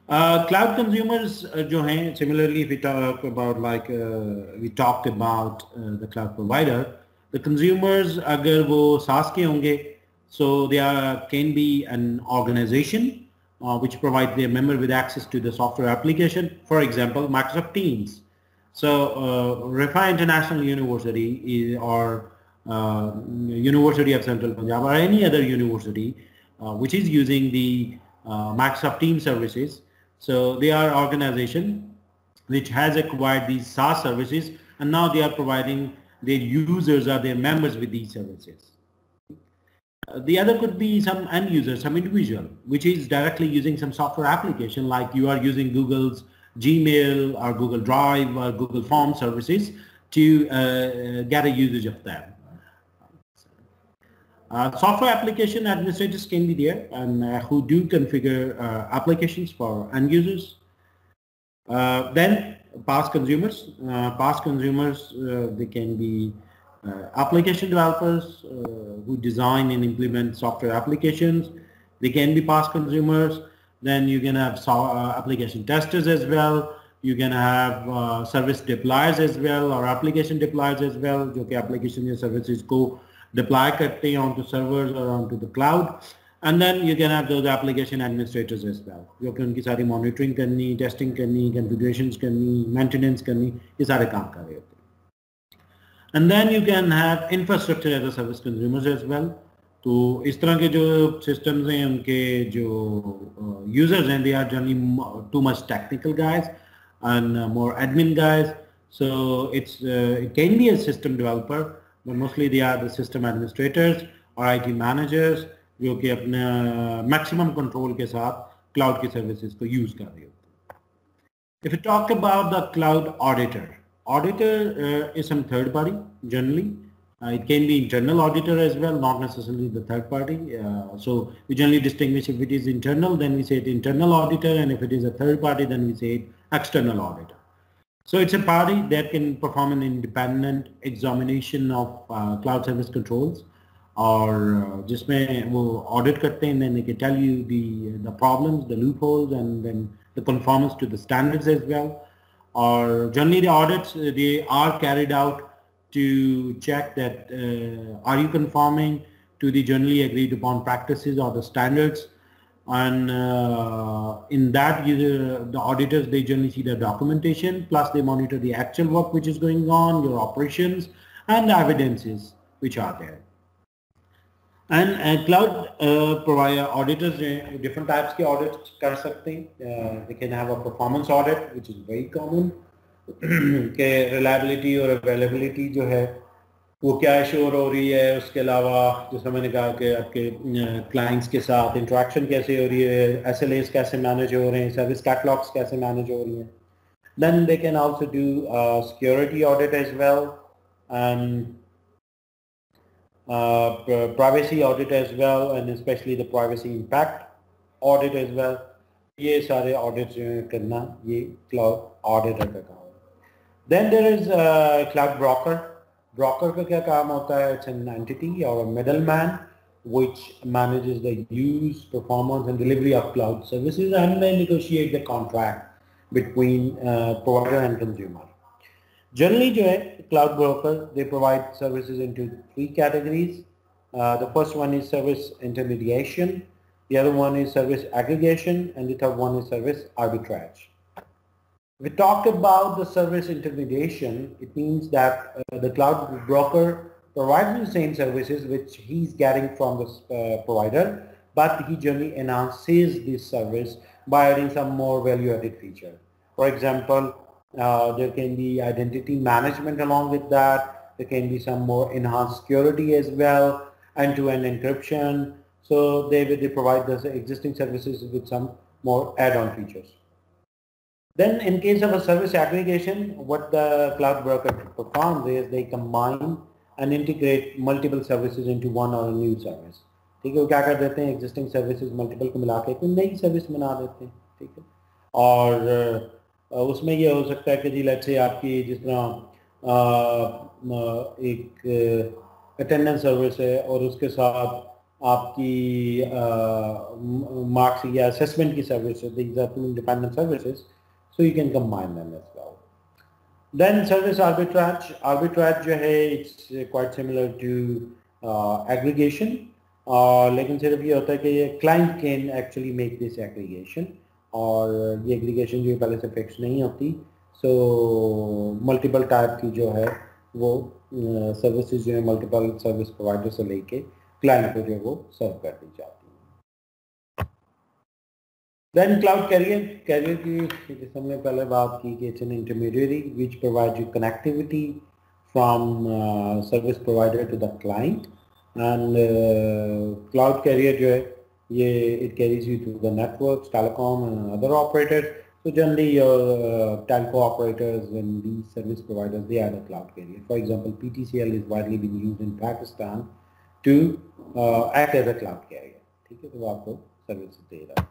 Uh, cloud consumers uh, जो हैं similarly if we talk about like uh, we talked about uh, the cloud provider the consumers अगर वो SaaS के होंगे so there can be an organization uh, which provides their member with access to the software application. For example, Microsoft Teams. So uh, International University is, or uh, University of Central Punjab or any other university uh, which is using the uh, Microsoft Teams services. So they are organization which has acquired these SaaS services and now they are providing their users or their members with these services. The other could be some end user, some individual, which is directly using some software application like you are using Google's Gmail or Google Drive or Google Form services to uh, get a usage of them. Uh, software application administrators can be there and uh, who do configure uh, applications for end users. Uh, then PaaS consumers, uh, PaaS consumers, they can be uh, application developers uh, who design and implement software applications. They can be PaaS consumers. Then you can have so uh, application testers as well. You can have uh, service deployers as well or application deployers as well. जो कि application या services go deploy करते हैं onto servers or onto the cloud. And then you can have those application administrators as well. जो कि उनकी सारी monitoring करनी, testing करनी, configurations करनी, maintenance करनी, ये सारे काम कर रहे होते हैं And then you can have infrastructure as a service consumers as well. तो इस तरह के जो सिस्टम्स हैं उनके जो यूजर्स हैं they are generally too much technical guys and uh, more admin guys so it's uh, it can be a system developer but mostly they are the system administrators or IT managers जो कि अपने maximum control के साथ cloud की services को use कर रहे होते हैं if you talk about the cloud Auditor uh, is some third party generally. Uh, it can be internal auditor as well, not necessarily the third party. Uh, so we generally distinguish if it is internal, then we say it internal auditor, and if it is a third party, then we say it external auditor. So it's a party that can perform an independent examination of uh, cloud service controls or uh, just may will audit karte and then they can tell you the the problems, the loopholes, and then the conformance to the standards as well. Or generally the audits they are carried out to check that uh, are you conforming to the generally agreed upon practices or the standards? And uh, in that you, the auditors they generally see the documentation plus they monitor the actual work which is going on your operations and the evidences which are there and cloud provider auditors different types के audit कर सकते हैं. They can performance audit which is very common के reliability और availability जो है, वो क्या एश्योर हो रही है? उसके अलावा, जैसा मैंने कहा कि आपके uh, क्लाइंट्स के साथ इंट्रैक्शन कैसे हो रही है? एस कैसे मैनेज हो रहे हैं? सर्विस कैटलॉग्स कैसे मैनेज हो रही हैं? Then they can also do security audit as well and uh, privacy audit as well and especially the privacy impact audit as well ये सारे audits जो है करना ये cloud auditor का काम है then there is a cloud broker broker का क्या काम होता है it's an entity or a middleman which manages the use performance and delivery of cloud services and they negotiate the contract between uh, provider and consumer generally है cloud broker they provide services into three categories. Uh, the first one is service intermediation. The other one is service aggregation. And the third one is service arbitrage. We talk about the service intermediation, it means that uh, the cloud broker provides the same services which he's getting from the uh, provider, but he generally enhances this service by adding some more value-added feature. For example, uh, there can be identity management along with that. There can be some more enhanced security as well, end-to-end -end encryption. So they, they provide the existing services with some more add-on features. Then in case of a service aggregation, what the cloud broker performs is they combine and integrate multiple services into one or a new service. ठीक है वो क्या कर देते हैं existing services multiple को मिला के कोई नई सर्विस बना देते हैं ठीक है और उसमें यह हो सकता है कि जी लेट से आपकी जिस तरह एक अटेंडेंस सर्विस है और उसके साथ आपकी मार्क्स या असेसमेंट की सर्विस है these are two independent services so you can combine them as well then service arbitrage arbitrage जो है it's quite similar to aggregation लेकिन सिर्फ़ ये होता है कि client can actually make this aggregation और ये एग्रीगेशन जो है पहले से फिक्स नहीं होती सो मल्टीपल टाइप की जो है वो सर्विसेज़ जो है मल्टीपल सर्विस प्रोवाइडर से लेके क्लाइंट को जो है वो सर्व कर दी जाती है। देन क्लाउड कैरियर कैरियर की जिस हमने पहले बात की कि it's an intermediary which provide you connectivity from service provider to the client and cloud carrier जो है It carries you to the networks, telecom and other operators. So generally uh, telecom operators and these service providers, they are the cloud carrier. For example, PTCL is widely being used in Pakistan to uh, act as a cloud carrier. Take it to service data.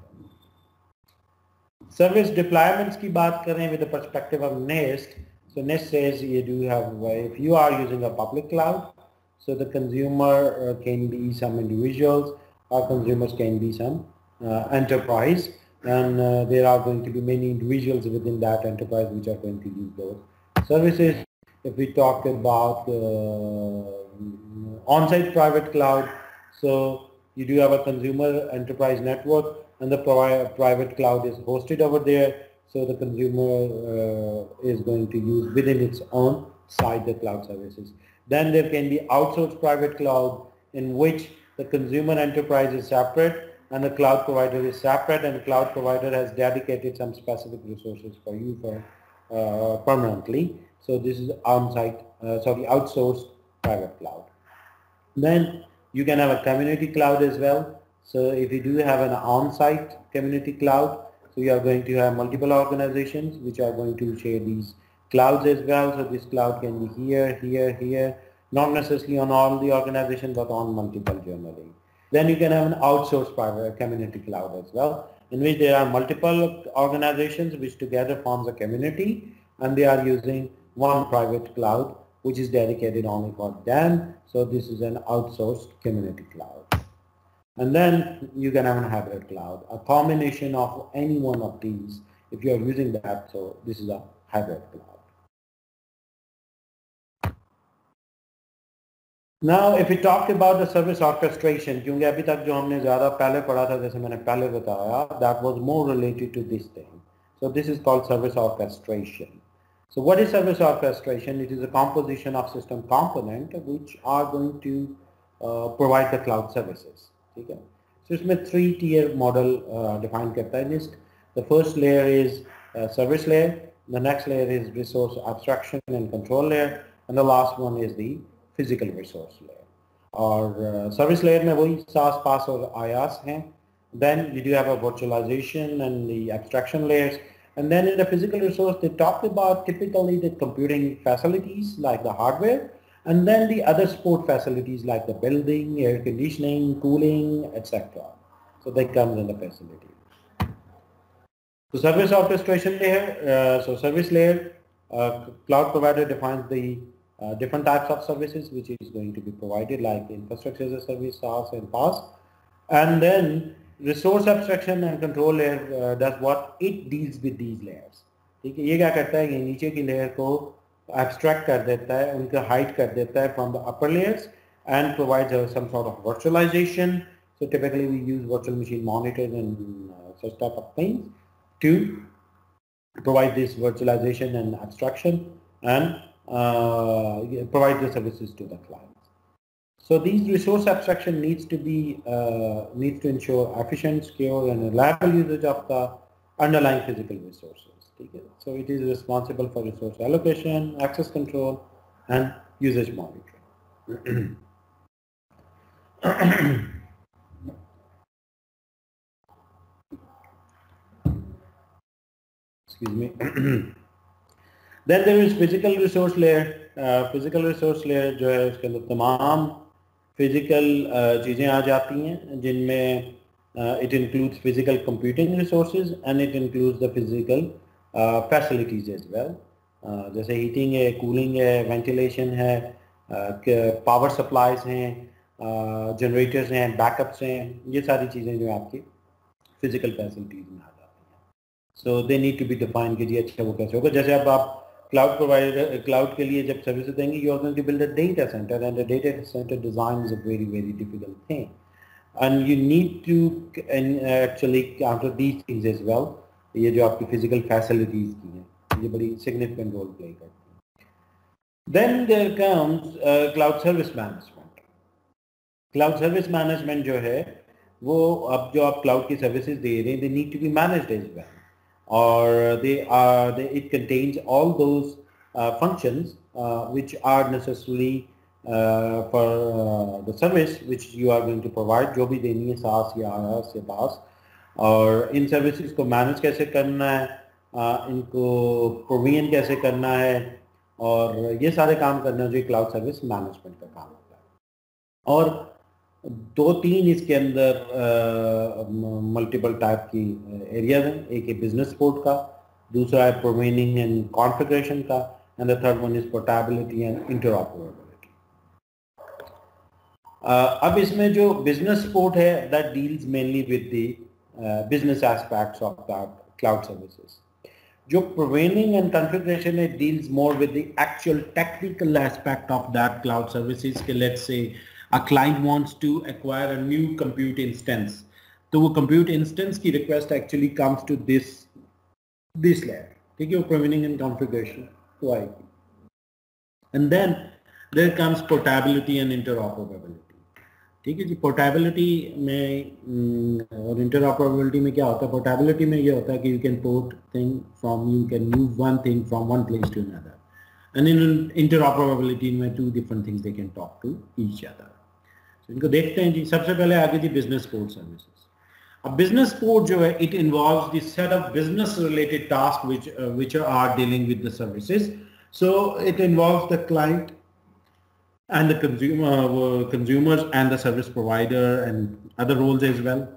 Service deployments ki baat karein with the perspective of NIST. So NIST says you do have, uh, if you are using a public cloud, so the consumer can be some individuals or consumers can be some uh, enterprise and uh, there are going to be many individuals within that enterprise which are going to use those services. If we talk about on-site private cloud, so you do have a consumer enterprise network and the private cloud is hosted over there. So the consumer uh, is going to use within its own site the cloud services. Then there can be outsourced private cloud in which the consumer enterprise is separate and the cloud provider is separate and the cloud provider has dedicated some specific resources for you for uh, permanently. So this is on-site, uh, sorry, outsourced private cloud. Then you can have a community cloud as well. So if you do have an on-site community cloud, so you are going to have multiple organizations which are going to share these clouds as well. So this cloud can be here, here, here, not necessarily on all the organization, but on multiple journaling. Then you can have an outsourced private community cloud as well, in which there are multiple organizations which together forms a community and they are using one private cloud which is dedicated only for them. So this is an outsourced community cloud. And then you can have a hybrid cloud, a combination of any one of these if you are using that. So this is a hybrid cloud. Now, if we talk about the service orchestration, क्योंकि अभी तक जो हमने ज़्यादा पहले पढ़ा था जैसे मैंने पहले बताया that was more related to this thing. So this is called service orchestration. So what is service orchestration? It is a composition of system component which are going to uh, provide the cloud services. ठीक है? So इसमें three tier model uh, define करता है NIST. The first layer is uh, service layer. The next layer is resource abstraction and control layer. And the last one is the physical resource layer और service uh, layer में वही सास पास और आयास हैं then you do have a virtualization and the abstraction layers and then in the physical resource they talk about typically the computing facilities like the hardware and then the other support facilities like the building, air conditioning, cooling, etc. So they come in the facility. So service orchestration layer, uh, so service layer, uh, cloud provider defines the uh, different types of services which is going to be provided like infrastructure as a service, SaaS and PaaS. And then resource abstraction and control layer uh, does what it deals with these layers. ठीक है ये क्या करता है ये नीचे की layer को abstract कर देता है उनका hide कर देता है from the upper layers and provides uh, some sort of virtualization. So typically we use virtual machine monitors and uh, such type of things to provide this virtualization and abstraction and uh, provide the services to the client. So these resource abstraction needs to be uh, needs to ensure efficient, secure, and reliable usage of the underlying physical resources. So it is responsible for resource allocation, access control, and usage monitoring. Excuse me. Then there is physical resource layer physical resource layer जो है उसके अंदर तमाम physical uh, चीज़ें आ जाती हैं जिनमें it includes physical computing resources and it includes the physical facilities as well जैसे हीटिंग है कूलिंग है वेंटिलेशन है पावर uh, सप्लाईज हैं जनरेटर्स uh, हैं बैकअप्स हैं ये सारी चीज़ें जो आपकी फ़िज़िकल फैसिलिटीज़ में आ जाती हैं। So they need to be define कीजिए अच्छा वो कैसे होगा। जैसे अब आप cloud provider cloud के लिए जब services देंगे you are going to build a data center and the data center design is a very very difficult thing and you need to and, actually counter these things as well ये जो आपकी physical facilities की हैं ये बड़ी significant role play करती हैं there comes uh, cloud service management cloud service management जो है वो अब जो आप cloud की services दे रहे हैं they need to be managed as well or they are they, it contains all those uh, functions uh, which are necessarily uh, for uh, the service which you are going to provide जो भी देनी है SaaS या IaaS या PaaS और इन services को manage कैसे करना है uh, इनको प्रोविजन कैसे करना है और ये सारे काम करना जो क्लाउड सर्विस मैनेजमेंट का काम होता है और दो तीन इसके अंदर मल्टीपल टाइप की एरियाज़ हैं। एक है बिज़नेस सपोर्ट का, दूसरा है प्रोमेनिंग एंड कॉन्फ़िगरेशन का and the third one is portability and interoperability अब इसमें जो बिज़नेस सपोर्ट है that deals mainly with the business aspects of that cloud services जो प्रोवेनिंग एंड कॉन्फ़िगरेशन है deals more with the actual technical aspect of that cloud services के let's say a client wants to acquire a new compute instance. So a compute instance की request actually comes to this this layer. Take your provisioning and configuration to IP. And then there comes portability and interoperability. ठीक है जी portability में mm, और interoperability में क्या होता है portability में ये होता है कि you can port thing from you can move one thing from one place to another and in interoperability में to different things they can talk to each other इनको देखते हैं जी सबसे पहले आगे जी बिजनेस पोर्ट सर्विसेज अब बिजनेस पोर्ट जो है it involves the set of business related task which which are dealing with the services so it involves the client and the consumer uh, consumers and the service provider and other roles as well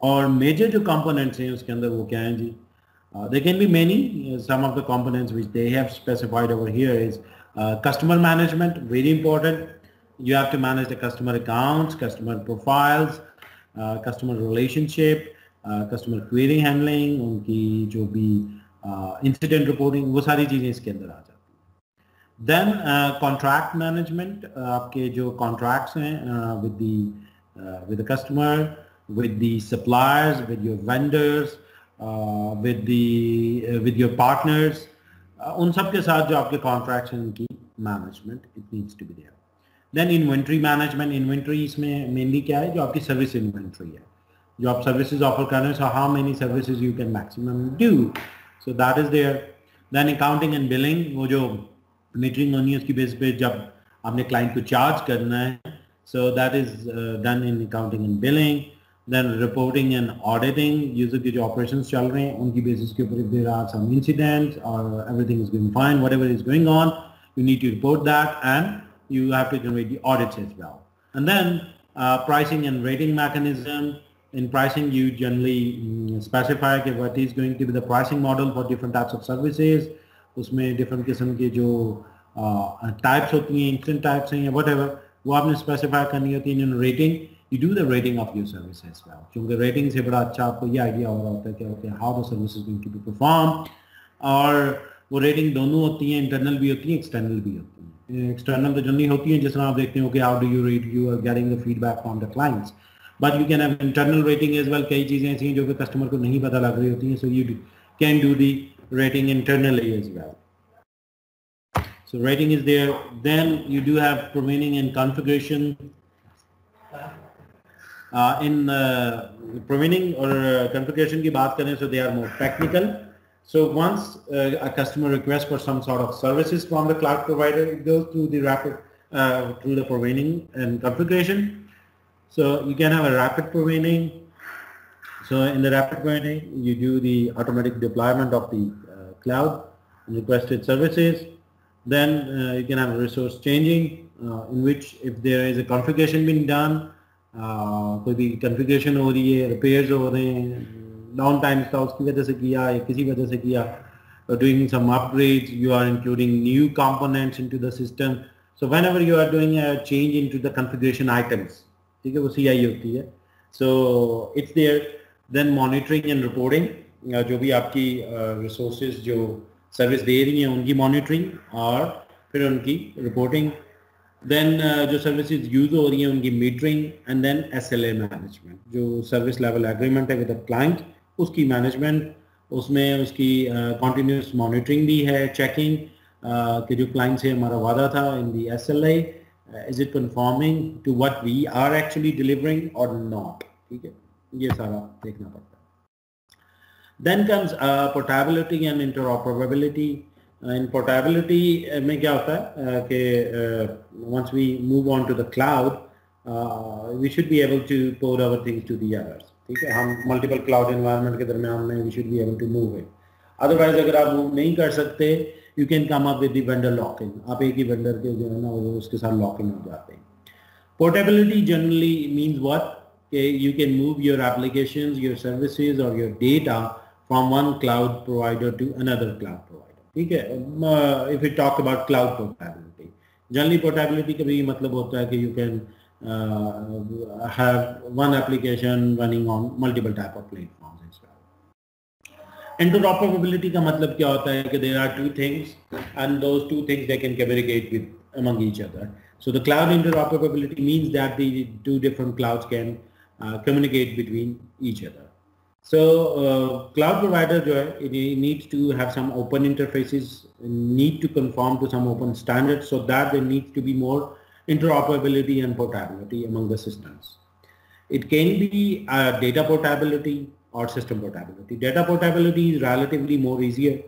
और major जो components हैं उसके अंदर वो क्या हैं जी uh, there can be many uh, some of the components which they have specified over here is uh, customer management very important you have to manage the customer accounts, customer profiles, uh, customer relationship, uh, customer query handling, उनकी जो भी uh, incident reporting, वो सारी चीजें इसके अंदर आ जाती हैं देन कॉन्ट्रैक्ट मैनेजमेंट आपके जो कॉन्ट्रैक्ट्स हैं with the with the customer, with the suppliers, with your vendors, uh, with the uh, with your partners, uh, उन सब के साथ जो आपके कॉन्ट्रैक्ट्स हैं उनकी management it needs to be there Then inventory management inventory इसमें मेनली क्या है, जो आपकी सर्विस इन्वेंट्री है। जो आप सर्विसेज़ ऑफ़र कर रहे हैं so how many services you can maximum do so that is there then accounting and billing वो जो मीटरिंग होनी है, उसकी बेस पे जब आपने क्लाइंट को चार्ज करना है so that is done in accounting and billing then reporting and auditing user के जो ऑपरेशन चल रहे हैं, उनकी बेसिस के ऊपर देर आर सम इंसिडेंट्स और everything is going fine whatever is going on you need to report that and you have to generate the audits as well. And then uh, pricing and rating mechanism. In pricing, you generally mm, specify कि what is going to be the pricing model for different types of services. उसमें different किस्म के जो uh, types होती हैं, instant types हैं या whatever, वो आपने specify करनी होती है in rating. You do the rating of your service as well. क्योंकि rating से बड़ा अच्छा आपको ये idea हो रहा होता है कि okay, how the service is going to be performed और वो rating दोनों होती हैं, internal भी होती हैं, external भी होती हैं. एक्सटर्नल तो जनरली होती है जिस आप देखते हो कि how do you rate you are getting the feedback from the clients but you can have internal rating as well कई चीज़ें ऐसी हैं जो कि कस्टमर को नहीं पता लग रही होती हैं so you can do the rating internally as well there. Then you do have provisioning and configuration. Uh, in uh, provisioning or uh, configuration की बात करें so they are more technical. So once uh, a customer requests for some sort of services from the cloud provider, it goes to the rapid uh, through the provisioning and configuration. So you can have a rapid provisioning. So in the rapid provisioning, you do the automatic deployment of the uh, cloud requested services. Then uh, you can have a resource changing, uh, in which if there is a configuration being done, uh, could be configuration over the repairs over here. Long time था उसकी वजह से किया या किसी वजह से किया। Doing some upgrades you are including new components into the system so whenever you are doing a change into the configuration items ठीक है वो सी आई होती है। So it's there then monitoring and reporting जो भी आपकी resource uh, जो service दे रही है उनकी मॉनिटरिंग और फिर उनकी रिपोर्टिंग देन uh, जो सर्विस यूज़ हो रही है उनकी metering and then S L A management जो सर्विस लेवल एग्रीमेंट है विद्लाइंट उसकी मैनेजमेंट उसमें उसकी कॉन्टीन्यूस मॉनिटरिंग भी है चेकिंग कि जो क्लाइंट से हमारा वादा था in the S L I is it conforming to what we are actually delivering और नॉट ठीक है? ये सारा देखना पड़ता है। Then comes portability and interoperability in portability में क्या होता है? कि once we move on to the cloud we should be able to port our things to the others ठीक है? हम मल्टीपल क्लाउड एनवायरनमेंट के दरमियान में we should be able to move it otherwise अगर आप मूव नहीं कर सकते you can come up with vendor lock आप एक ही वेंडर के जो है ना, वो उसके साथ लॉक इन हो जाते हैं. पोर्टेबिलिटी जनरली मीन्स वट के you can move your application your services और your data from one cloud provider to another cloud provider ठीक है? If you talk about cloud portability generally portability का भी मतलब होता है कि you can uh, have one application running on multiple type of platforms as well. Interoperability का मतलब क्या होता है कि there are two things and those two things they can communicate with among each other. So the cloud interoperability means that the two different clouds can uh, communicate between each other. So uh, cloud provider जो है it needs to have some open interfaces, need to conform to some open standards so that there needs to be more interoperability and portability among the systems. It can be uh, data portability or system portability. Data portability is relatively more easier.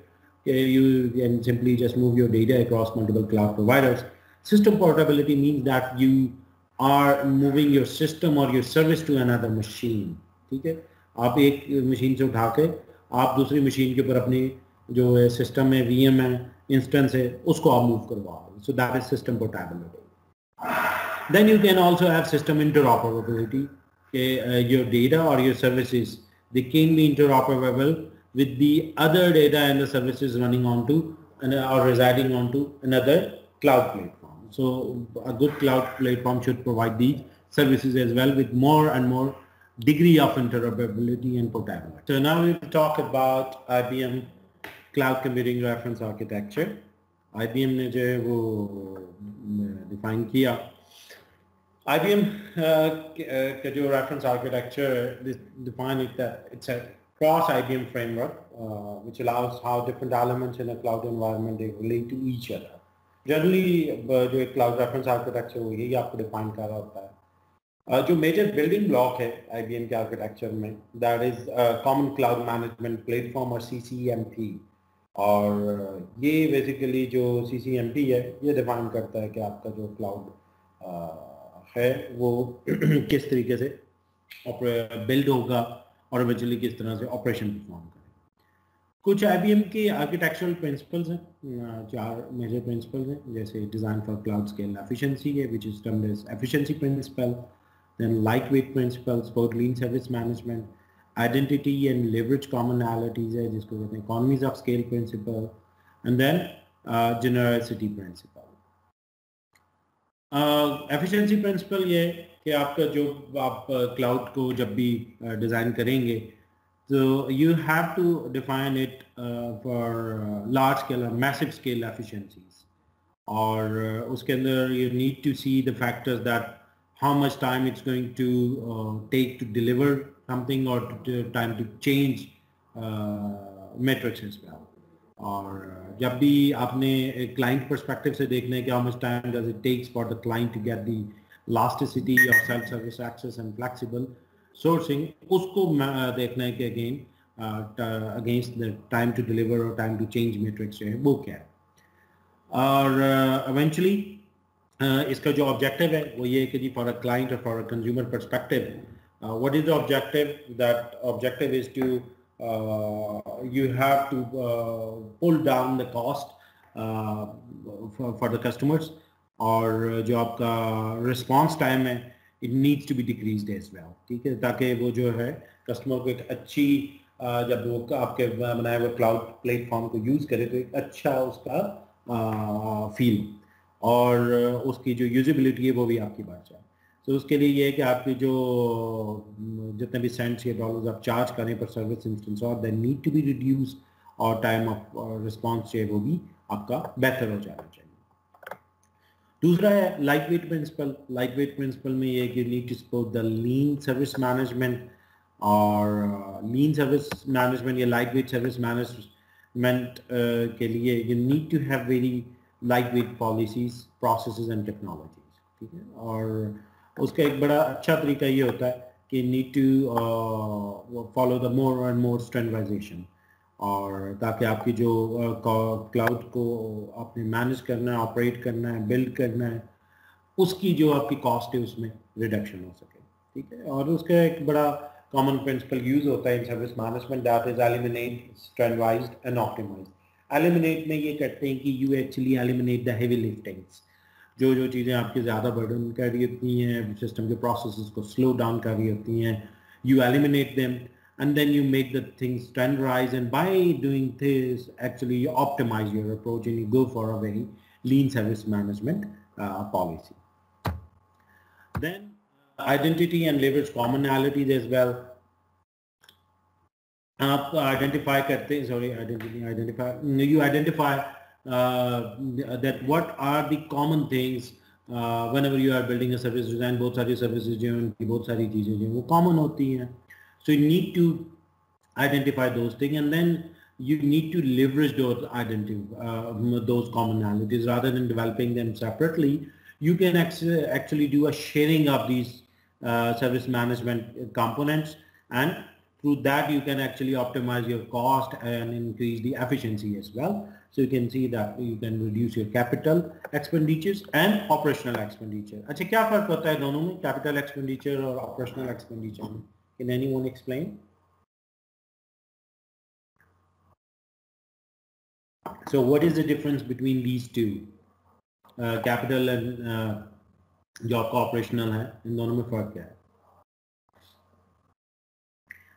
Uh, You can simply just move your data across multiple cloud providers. System portability means that you are moving your system or your service to another machine. ठीक है आप एक machine से उठा के आप दूसरी machine के ऊपर अपनी जो है सिस्टम है वीएम है इंस्टेंस है उसको आप मूव करवा रहे हैं सो that is system portability then you can also have system interoperability okay, uh, your data or your services they can be interoperable with the other data and the services running onto and or residing onto another cloud platform so a good cloud platform should provide these services as well with more and more degree of interoperability and portability. So now we will talk about IBM Cloud Computing Reference Architecture. IBM ने जो है वो define किया IBM uh, का जो reference architecture define it that it's a cross IBM framework uh, which allows how different elements in a cloud environment they relate to each other. Generally जो एक cloud reference architecture वो यही आपको define कर रहा होता है Uh, जो मेजर बिल्डिंग ब्लॉक है आईबीएम के आर्किटेक्चर में that is common cloud management platform और सीसीएमपी और ये बेसिकली जो सीसीएमपी है ये डिफाइन करता है कि आपका जो क्लाउड है वो किस तरीके से बिल्ड होगा और इवेंचुअली किस तरह से ऑपरेशन परफॉर्म करे कुछ आईबीएम के आर्किटेक्चरल प्रिंसिपल्स हैं चार मेजर प्रिंसिपल्स हैं जैसे design for cloud scale efficiency है which is termed as efficiency principle then lightweight principles about lean service management, identity and leverage commonalities है जिसको कहते हैं economies of scale principle, and then uh, generosity principle. Uh, efficiency principle ये कि आपका जो आप क्लाउड uh, को जब भी डिज़ाइन uh, करेंगे तो you have to define it uh, for uh, large scale or massive scale efficiencies और uh, उसके अंदर you need to see the factors that how much time it's going to uh, take to deliver something or to, time to change uh, metrics as well. और जब भी आपने client perspective से देखना है कि how time does it takes for the client to get the elasticity और self service access and flexible sourcing उसको देखना है कि again against the time to deliver और टाइम टू चेंज मेट्रिक्स जो है वो क्या है और इवेंचुअली uh, Uh, इसका जो ऑब्जेक्टिव है वो ये है कि जी फॉर अ क्लाइंट और for a consumer perspective what is the objective that objective is to you have to uh, pull down the cost uh, for, for the customers. और जो आपका response time है it needs to be decreased as well ठीक है? ताकि वो जो है कस्टमर को एक अच्छी uh, जब वो आपके बनाए हुए क्लाउड प्लेटफॉर्म को यूज़ करे तो एक अच्छा उसका फील uh, और उसकी जो यूजिबिलिटी है वो भी आपकी बढ़ जाए। तो उसके लिए ये है कि आपकी जो जितने भी सेंट्स या डॉलर्स आप चार्ज करें पर सर्विस इंस्टेंस और then need to be reduce और टाइम ऑफ़ रिस्पॉन्स जो है वो भी आपका बेहतर हो जाना चाहिए। दूसरा है light weight principle light weight principle में ये कि need to support the lean service management और लीन सर्विस मैनेजमेंट या लाइट वेट सर्विस मैनेजमेंट के लिए you need to have very lightweight policies process and technologies. ठीक है? और उसका एक बड़ा अच्छा तरीका ये होता है कि need to follow the more and more standardization और ताकि आपकी जो क्लाउड uh, को आपने मैनेज करना है ऑपरेट करना है बिल्ड करना है उसकी जो आपकी कॉस्ट है उसमें रिडक्शन हो सके ठीक है? और उसका एक बड़ा कॉमन प्रिंसिपल यूज़ होता है in service management that is eliminate standardized and optimized eliminate में ये करते हैं कि you actually eliminate the heavy liftings जो जो चीज़ें आपकी ज़्यादा बर्डन कर रही होती हैं सिस्टम के प्रोसेस को स्लो डाउन कर रही होती हैं you eliminate them and then you make the things standardized and by doing this actually you optimize your approach and you go for a very lean service management uh, policy then uh, identity and leverage commonalities as well आप identify करते हैं sorry identity identify you identify that what are the common things whenever you are building a service design बहुत सारी services जो उनकी बहुत सारी चीज़ें जो वो कॉमन होती हैं so you need to identify those things and then you need to leverage those identity uh, those commonalities rather than developing them separately you can actually, actually do a sharing of these uh, service management components and through that you can actually optimize your cost and increase the efficiency as well. So you can see that you can reduce your capital expenditures and operational expenditure. अच्छा क्या फर्क होता है दोनों में capital expenditure और operational expenditure में? Can anyone explain? So what is the difference between these two? Uh, capital and uh, जो आपका ऑपरेशनल है इन दोनों में फर्क क्या है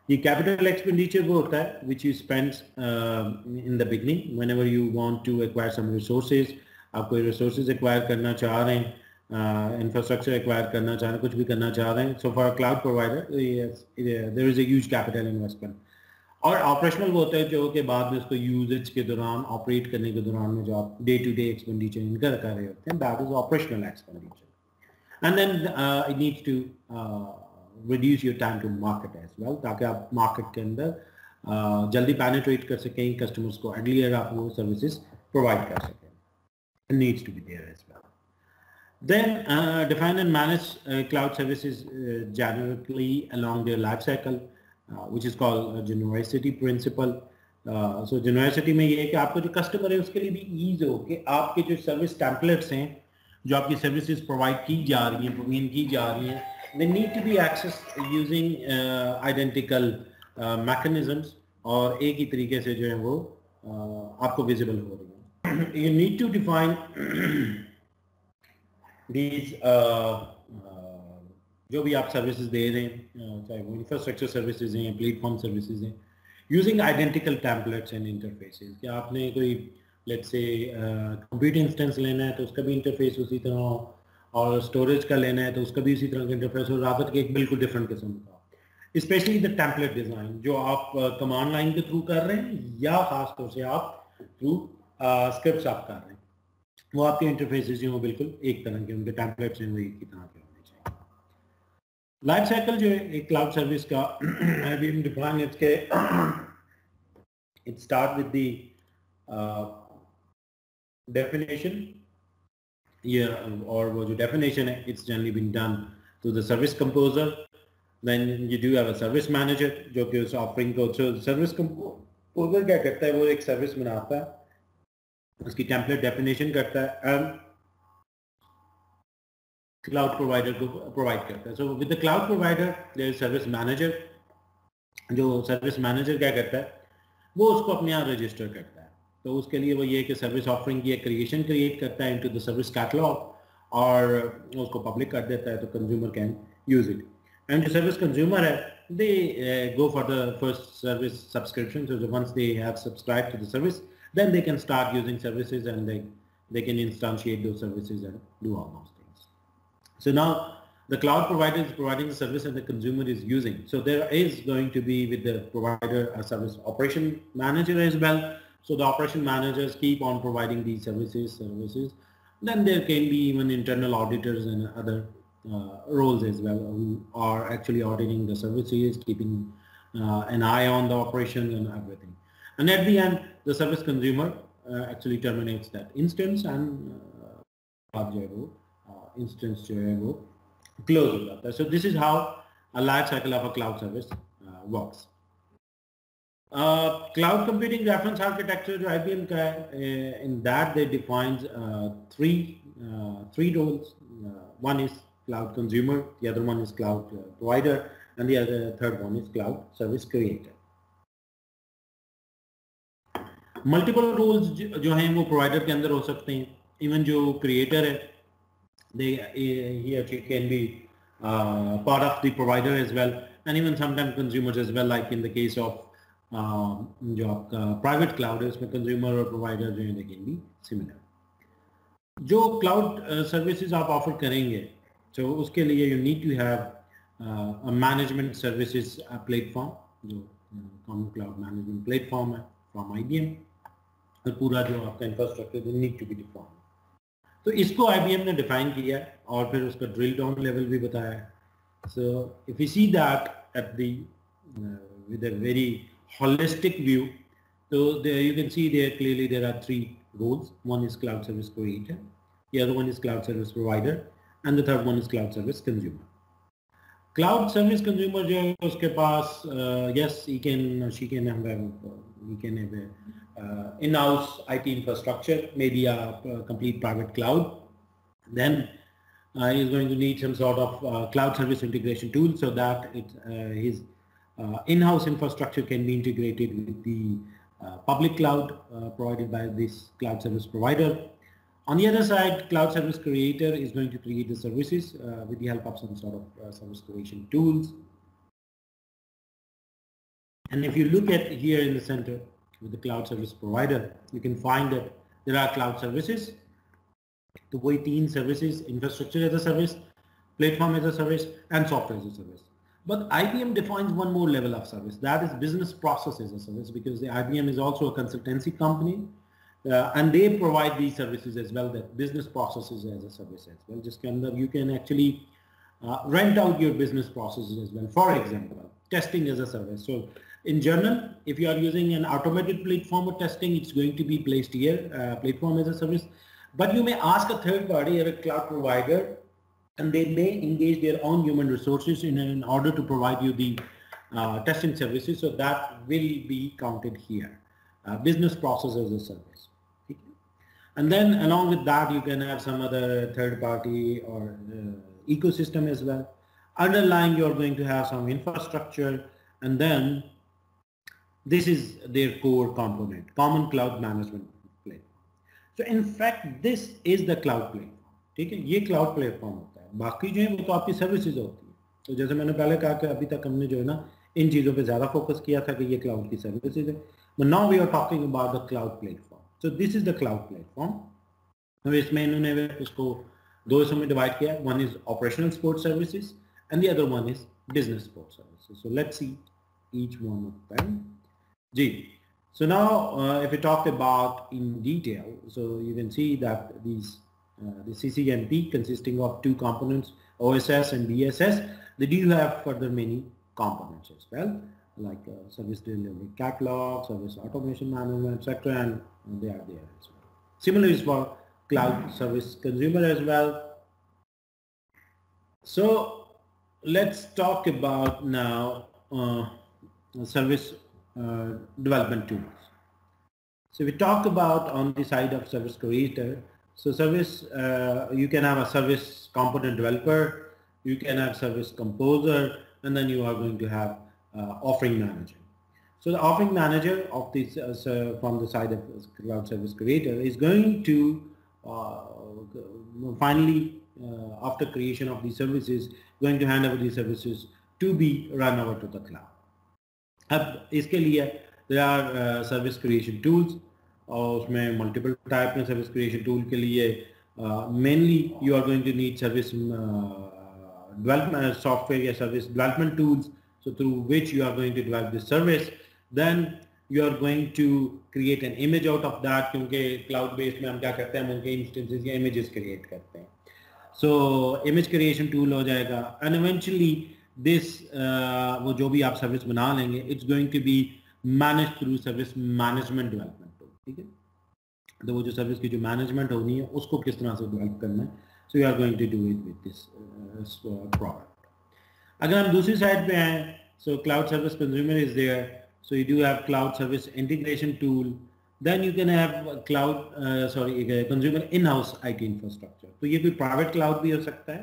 ये कैपिटल एक्सपेंडिचर वो होता है which you spend in the beginning whenever you want to acquire some resources आप कोई रिसोर्सेज एक्वायर करना चाह रहे हैं इंफ्रास्ट्रक्चर uh, एक्वायर करना चाह रहे हैं कुछ भी करना चाह रहे हैं so for cloud provider there is as capital investment और ऑपरेशनल वो होता है जो के बाद में उसको यूजेज के दौरान ऑपरेट करने के दौरान में जो आप डे टू डे एक्सपेंडिचर इनकर कर रहे होते हैं that is operational expenditure and then it needs to reduce your time to market as well ताकि आप मार्केट के अंदर जल्दी पैनेट्रेट कर सकें कस्टमर्स को अगली अगर आप वो सर्विस प्रोवाइड कर सकें। Needs to be there as well then define and manage cloud service generally along their life cycle which is call university principle so university में ये है कि आपका जो कस्टमर है, उसके लिए भी ईज हो कि आपके जो सर्विस टैंपलेट्स हैं, जो आपकी सर्विसेज़ प्रोवाइड की जा रही हैं प्रोवीन की जा रही हैं they need to be accessed using uh, identical uh, mechanisms और एक ही तरीके से जो है वो uh, आपको विजिबल हो रही है to define these uh, uh, जो भी आप सर्विसेज़ दे रहे हैं uh, चाहे वो इंफ्रास्ट्रक्चर सर्विसेज़ हैं प्लेटफॉर्म सर्विसेज़ हैं using identical templates and interfaces कि आपने कोई लेट्स से कंप्यूटर इंस्टेंस लेना है तो उसका भी इंटरफेस उसी तरह और स्टोरेज का लेना है तो उसका भी इसी तरह का इंटरफेस हो रादर के एक बिल्कुल डिफरेंट किस्म का। स्पेशली द टेम्पलेट डिज़ाइन जो आप कमांड लाइन के थ्रू कर रहे हैं, या खास तौर से आप थ्रू स्क्रिप्ट आप कर रहे हैं। वो आपके इंटरफेसेस जो बिल्कुल एक तरह के उनके टेम्पलेट्स हैं, वो एक ही तरह के होने चाहिए। लाइफ साइकिल जो है, एक क्लाउड सर्विस का इसके it start with the definition ये और वो जो definition है it's generally been done through the service composer then you do have a service manager जो कि उस offering को so service composer क्या करता है वो एक service बनाता है उसकी template definition करता है and cloud provider को provide करता है so with the cloud provider there is service manager जो service manager क्या करता है वो उसको अपने यहाँ रजिस्टर करता है तो उसके लिए वो ये कि सर्विस ऑफरिंग की एक क्रिएशन क्रिएट करता है इनटू द सर्विस कैटलॉग और उसको पब्लिक कर देता है तो consumer can use it and जो सर्विस कंज्यूमर है they go for the first service subscription so once they have subscribed to the service then they can start using services and they they can instantiate those services and do all those things so now the cloud provider is providing the service and the consumer is using so there is going to be with the provider a service operation manager as well so the operation managers keep on providing these services, services. Then there can be even internal auditors and other uh, roles as well who are actually auditing the services, keeping uh, an eye on the operation and everything. And at the end, the service consumer uh, actually terminates that instance and uh, uh, instance close So this is how a life cycle of a cloud service uh, works. Uh, cloud computing reference architecture जो IBM का है uh, in that they defines uh, three uh, three roles uh, one is cloud consumer the other one is cloud uh, provider and the other third one is cloud service creator multiple roles जो हैं वो provider के अंदर हो सकते हैं even जो creator है they he or she can be uh, part of the provider as well and even sometimes consumers as well like in the case of जो आपका प्राइवेट क्लाउड है उसमें कंज्यूमर और प्रोवाइडर जो है दे कैन बी सिमिलर जो cloud services आप offer करेंगे तो उसके लिए you need to have management services platform जो कॉमन क्लाउड मैनेजमेंट प्लेटफॉर्म है फ्रॉम आईबीएम और पूरा जो आपका infrastructure need to be deform तो इसको आई ने डिफाइन किया है, और फिर उसका ड्रिल डाउन लेवल भी बताया है. So if you see that at the with a very holistic view. So there you can see there clearly there are three roles. One is cloud service creator, The other one is cloud service provider. And the third one is cloud service consumer. Cloud service consumer जो है उसके पास uh, yes he can she can have a, he can have a uh, in-house IT infrastructure maybe a, a complete private cloud then uh, he's going to need some sort of uh, cloud service integration tool so that it, uh, his uh, uh, in-house infrastructure can be integrated with the uh, public cloud uh, provided by this cloud service provider. On the other side, cloud service creator is going to create the services with the help of some sort of service creation tools. And if you look at here in the center with the cloud service provider, you can find that there are cloud services, the waiting services, infrastructure as a service, platform as a service, and software as a service but IBM defines one more level of service. That is business processes as a service because the IBM is also a consultancy company uh, and they provide these services as well that business processes as a service as well. Just kind of you can actually uh, rent out your business processes as well. For example testing as a service. So in general if you are using an automated platform of testing it's going to be placed here uh, platform as a service. But you may ask a third party or a cloud provider and they may engage their own human resources in, in order to provide you the uh, testing services. So that will be counted here. Uh, business process as a service. Okay. And then along with that, you can have some other third party or uh, ecosystem as well. Underlying, you're going to have some infrastructure and then this is their core component, common cloud management so in fact this is the cloud platform ठीक है ये cloud platform होता है बाकी जो है वो तो आपकी सर्विसेज़ होती है। तो जैसे मैंने पहले कहा कि अभी तक हमने जो है ना इन चीज़ों पे ज़्यादा फोकस किया था कि ये क्लाउड की सर्विसेज़ है। But now we are talking about the cloud platform so this is the cloud platform तो इसमें इन्होंने उसको दो हिस्सों में डिवाइड किया one is operational support services and the other one is business support services so let's see each one of them ji. So now uh, if we talk about in detail, so you can see that these the CCMP consisting of two components, OSS and BSS, they do have further many components as well, like uh, service delivery catalog, service automation management, etc. and they are there as well. Similar is for cloud service consumer as well. So let's talk about now uh, service uh, development tools. So we talk about on the side of service creator. So service, uh, you can have a service component developer, you can have service composer, and then you are going to have uh, offering manager. So the offering manager of this uh, so from the side of cloud service creator is going to uh, finally uh, after creation of these services going to hand over these services to be run over to the cloud. अब इसके लिए there are service creation tools और उसमें multiple type में service creation tool के लिए mainly you are going to need service development software या service development tools so through which you are going to develop this service then you are going to create an image out of that क्योंकि cloud based में हम क्या करते हैं उनके instances या images create करते हैं। सो इमेज क्रिएशन टूल हो जाएगा। एंड इवेंचुअली दिस वो जो भी आप सर्विस बना लेंगे it's going to be manage through service management development ठीक है? तो वो जो सर्विस की जो मैनेजमेंट होनी है उसको किस तरह से डेवलप करना है? So you are going to do it with this product अगर हम दूसरी साइड पे आए so cloud service consumer is there so you do have cloud service integration tool then you can have cloud uh, sorry consumer in-house IT infrastructure. तो ये कोई private cloud भी हो सकता है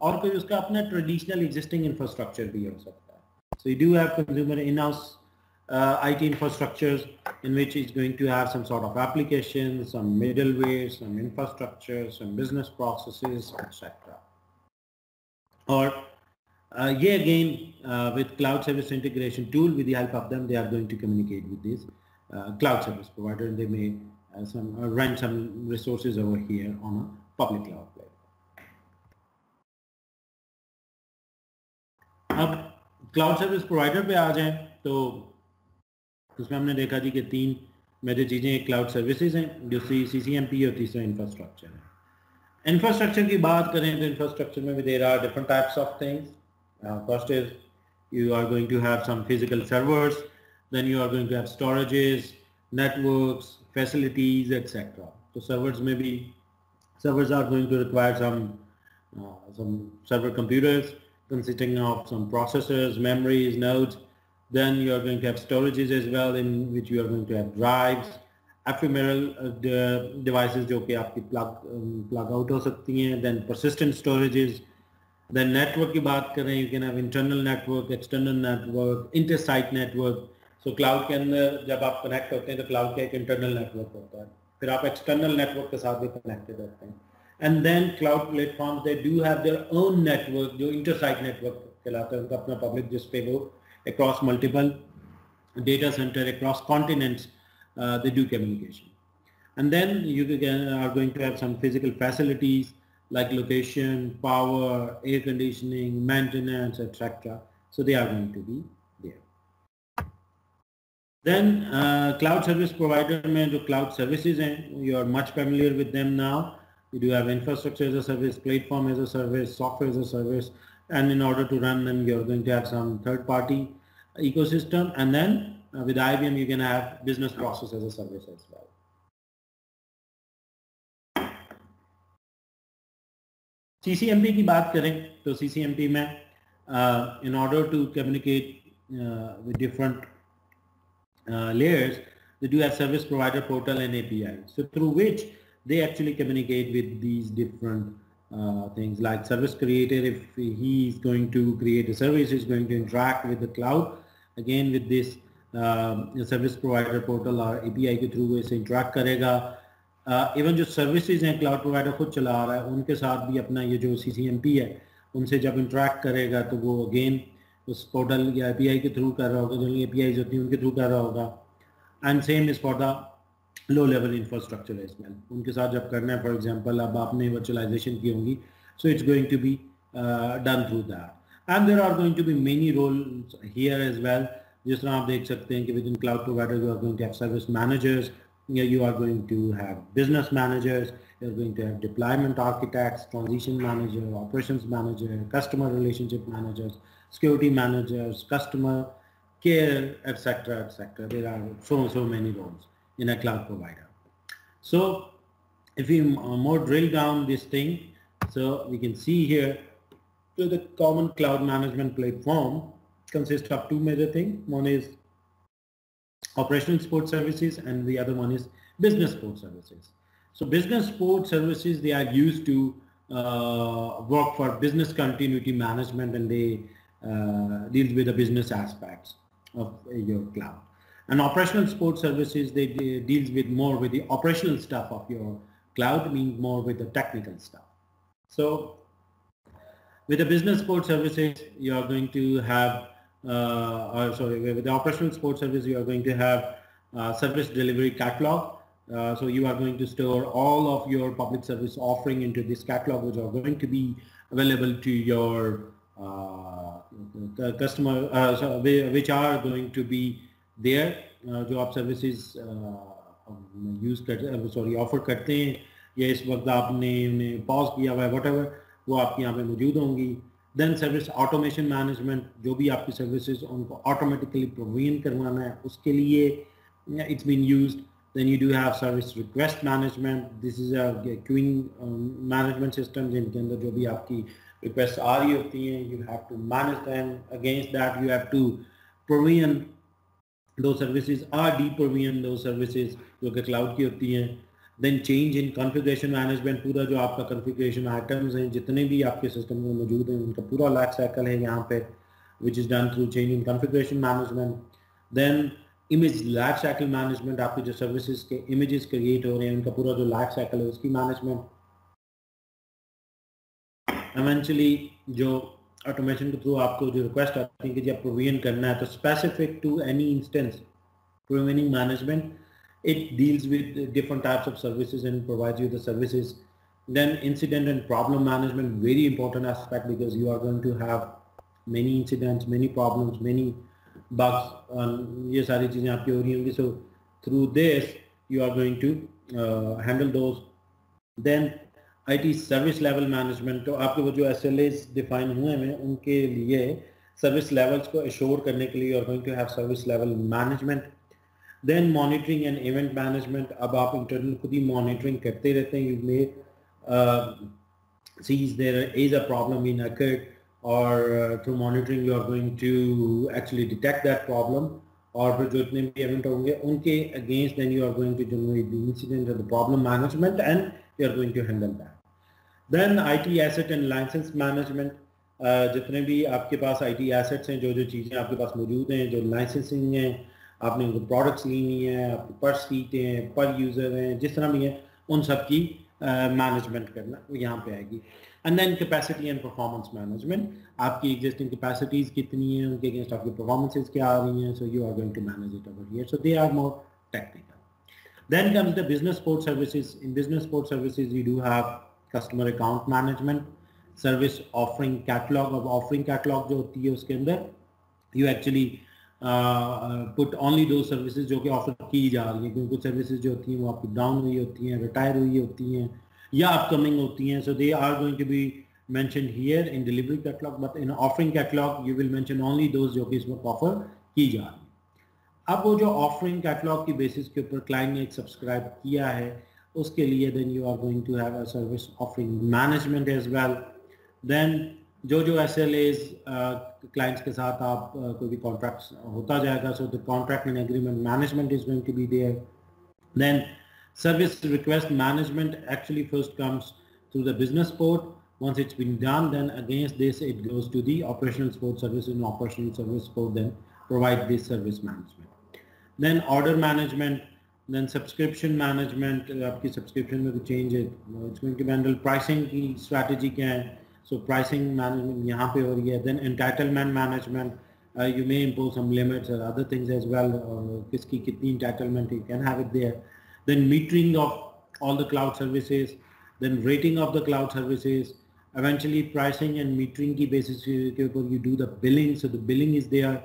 और कोई उसका अपना ट्रेडिशनल एग्जिस्टिंग इंफ्रास्ट्रक्चर भी हो सकता है. So you do have consumer in house IT infrastructures in which it's going to have some sort of applications, some middleware, some infrastructure, some business processes, etc. Or uh, yeah, again, uh, with cloud service integration tool, with the help of them, they are going to communicate with this uh, cloud service provider. And they may uh, some uh, run some resources over here on a public cloud. अब cloud service provider पे आ जाएं तो उसमें हमने देखा जी कि तीन मेरे चीज़ें क्लाउड सर्विसेज हैं जो सी सी सी एम पी और तीसरा इंफ्रास्ट्रक्चर है इंफ्रास्ट्रक्चर की बात करें तो इंफ्रास्ट्रक्चर में भी there are different types of things first is you are going to have some physical servers then you are going to have storages networks facilities etc तो servers में भी servers are going to require some uh, some server computers consisting of some processors, memories, nodes. Then you are going to have storages as well in which you are going to have drives, ephemeral uh, de devices जो कि आपकी plug um, plug out हो सकती हैं. Then persistent storages. Then network की बात करें, you can have internal network, external network, inter-site network. So cloud के अंदर जब आप connect होते हैं तो cloud का एक internal network होता है. फिर आप external network के साथ भी connected होते हैं. And then cloud platforms they do have their own network जो inter-site network कहलाता है उनका अपना public जिस पे वो across multiple data center across continents uh, they do communication. And then you are going to have some physical facilities like location, power, air conditioning, maintenance, etc. So they are going to be there. Then uh, cloud service provider mein jo cloud services hain, you are much familiar with them now. You do have infrastructure as a service, platform as a service, software as a service, and in order to run them, you're going to have some third-party ecosystem, and then uh, with IBM, you can have business process as a service as well. CCMP की बात करें तो CCMP में uh, in order to communicate uh, with different uh, layers, they do have service provider portal and API. So through which they actually communicate with these different uh, things like service creator. If he is going to create a service, is going to interact with the cloud. Again, with this service provider portal और API के through इसे interact करेगा even uh, जो services हैं cloud provider खुद चला रहा है उनके साथ भी अपना ये जो सी है उनसे जब इंटरेक्ट करेगा तो वो अगेन उस पोर्टल या ए के थ्रू कर रहा होगा जो ए पी होती हैं उनके थ्रू कर रहा होगा and same is for the low level infrastructure as well उनके साथ जब करना है फॉर एग्जांपल अब आपने वर्चुअलाइजेशन की होंगी सो it's going to be done through that and there are going to be many role here as well जिस तरह आप देख सकते हैं कि with in cloud provider you are going to have service managers you are going to have business managers, you're going to have deployment architects, transition manager, operations manager, customer relationship managers, security managers, customer care, etc., etc. There are so, so many roles in a cloud provider. So if we more drill down this thing, so we can see here to the common cloud management platform, consists of two major things. One is operational support services and the other one is business support services. So business support services, they are used to uh, work for business continuity management and they uh, deal with the business aspects of your cloud. And operational support services, they, they deals with more with the operational stuff of your cloud, means more with the technical stuff. So with the business support services, you are going to have uh, or sorry, with the operational support service, you are going to have uh, service delivery catalog. Uh, so you are going to store all of your public service offering into this catalog, which are going to be available to your customer, so which are going to be there uh, जो आप service use uh, कर uh, sorry offer करते हैं, या इस वक्त आपने उन्हें पॉज किया हुआ है वट वो आपके यहाँ पे मौजूद होंगी। देन सर्विस ऑटोमेशन मैनेजमेंट जो भी आपकी सर्विस उनको ऑटोमेटिकली प्रोवीन करवाना है, उसके लिए it's been use then you do have service request management this is queen management system जिनके अंदर जो भी आपकी रिक्वेस्ट आ रही होती हैं you have to manage than against that you have to proven those services are deprovision those services, जो कि क्लाउड की होती हैं. Then change in configuration management पूरा जो आपका कॉन्फ़िगरेशन आइटम्स हैं, जितने भी आपके सिस्टम में मौजूद हैं, उनका पूरा लाइफ साइकिल है यहाँ पे which is done through change in configuration management then image life cycle management आपके जो सर्विसेज़ के इमेजेस क्रिएट हो रहे हैं, उनका पूरा जो लाइफ साइकिल है उसकी मैनेजमेंट एवेंचुअली जो ऑटोमेशन के थ्रू आपको जो रिक्वेस्ट आती है कि जब प्रोविजन करना है तो specific to any instance provisioning management It deals with different types of services and provides you the services. Then incident and problem management, very important aspect because you are going to have many incidents, many problems, many bugs. Um, ये सारी चीज़ें आपकी हो रही होंगी. So through this, you are going to uh, handle those. Then IT service level management तो आपके वो जो एस एल एज डिफाइन हुए हैं, उनके लिए सर्विस लेवल्स को एश्योर करने के लिए और going to have service level management then monitoring and event management अब आप इंटरनल खुद ही मॉनिटरिंग करते रहते हैं you may sees there is a problem in occurred और through monitoring you are going to actually detect that problem और फिर जो इतने भी इवेंट होंगे, उनके against then you are going to generate the incident और the problem management and you are going to handle that IT asset and license management uh, जितने भी आपके पास IT एसेट्स हैं जो जो चीज़ें आपके पास मौजूद हैं जो licensing हैं आपने उनको प्रोडक्ट्स ली हुई हैं आपके पर सीट हैं पर यूज़र हैं जिस तरह भी हैं उन सब की मैनेजमेंट uh, करना यहाँ पे आएगी। And then capacity and performance management आपकी एग्जिस्टिंग कैपेसिटीज कितनी है उनके अगेंस्ट आपकी परफॉर्मेंसेज क्या आ रही हैं so you are going to manage it over here so they are more technical then comes the business support services. In business support services we do have customer account management service offering catalog अब offering catalogue जो होती है उसके अंदर you actually put only those services जो कि offer की जा रही है, क्योंकि कुछ सर्विस जो होती हैं वो आपकी डाउन हुई होती हैं रिटायर हुई होती हैं, या अपकमिंग होती हैं so they are going to be mentioned here in delivery catalogue but in offering catalogue you will mention only those जो कि इसमें ऑफ़र की जा रही है। अब वो जो ऑफरिंग कैटलॉग की बेसिस के ऊपर क्लाइंट ने एक सब्सक्राइब किया है उसके लिए then you are going to have a service offering management as well then जो जो एस एल एज क्लाइंट्स के साथ आप uh, कोई भी कॉन्ट्रैक्ट होता जाएगा so the contract and agreement management is going to be there then service request management actually first comes through the business port once it's been done then against this it goes to the operational support service and operational service port then provide this service management then order management then subscription management आपकी subscription में कोई change है it's going to handle pricing की strategy क्या है so pricing management यहाँ पे हो रही है then entitlement management uh, you may impose some limits or other things as well uh, किसकी कितनी entitlement you can have it there then metering of all the cloud services then rating of the cloud services eventually pricing and metering की basis के ऊपर you do the billing so the billing is there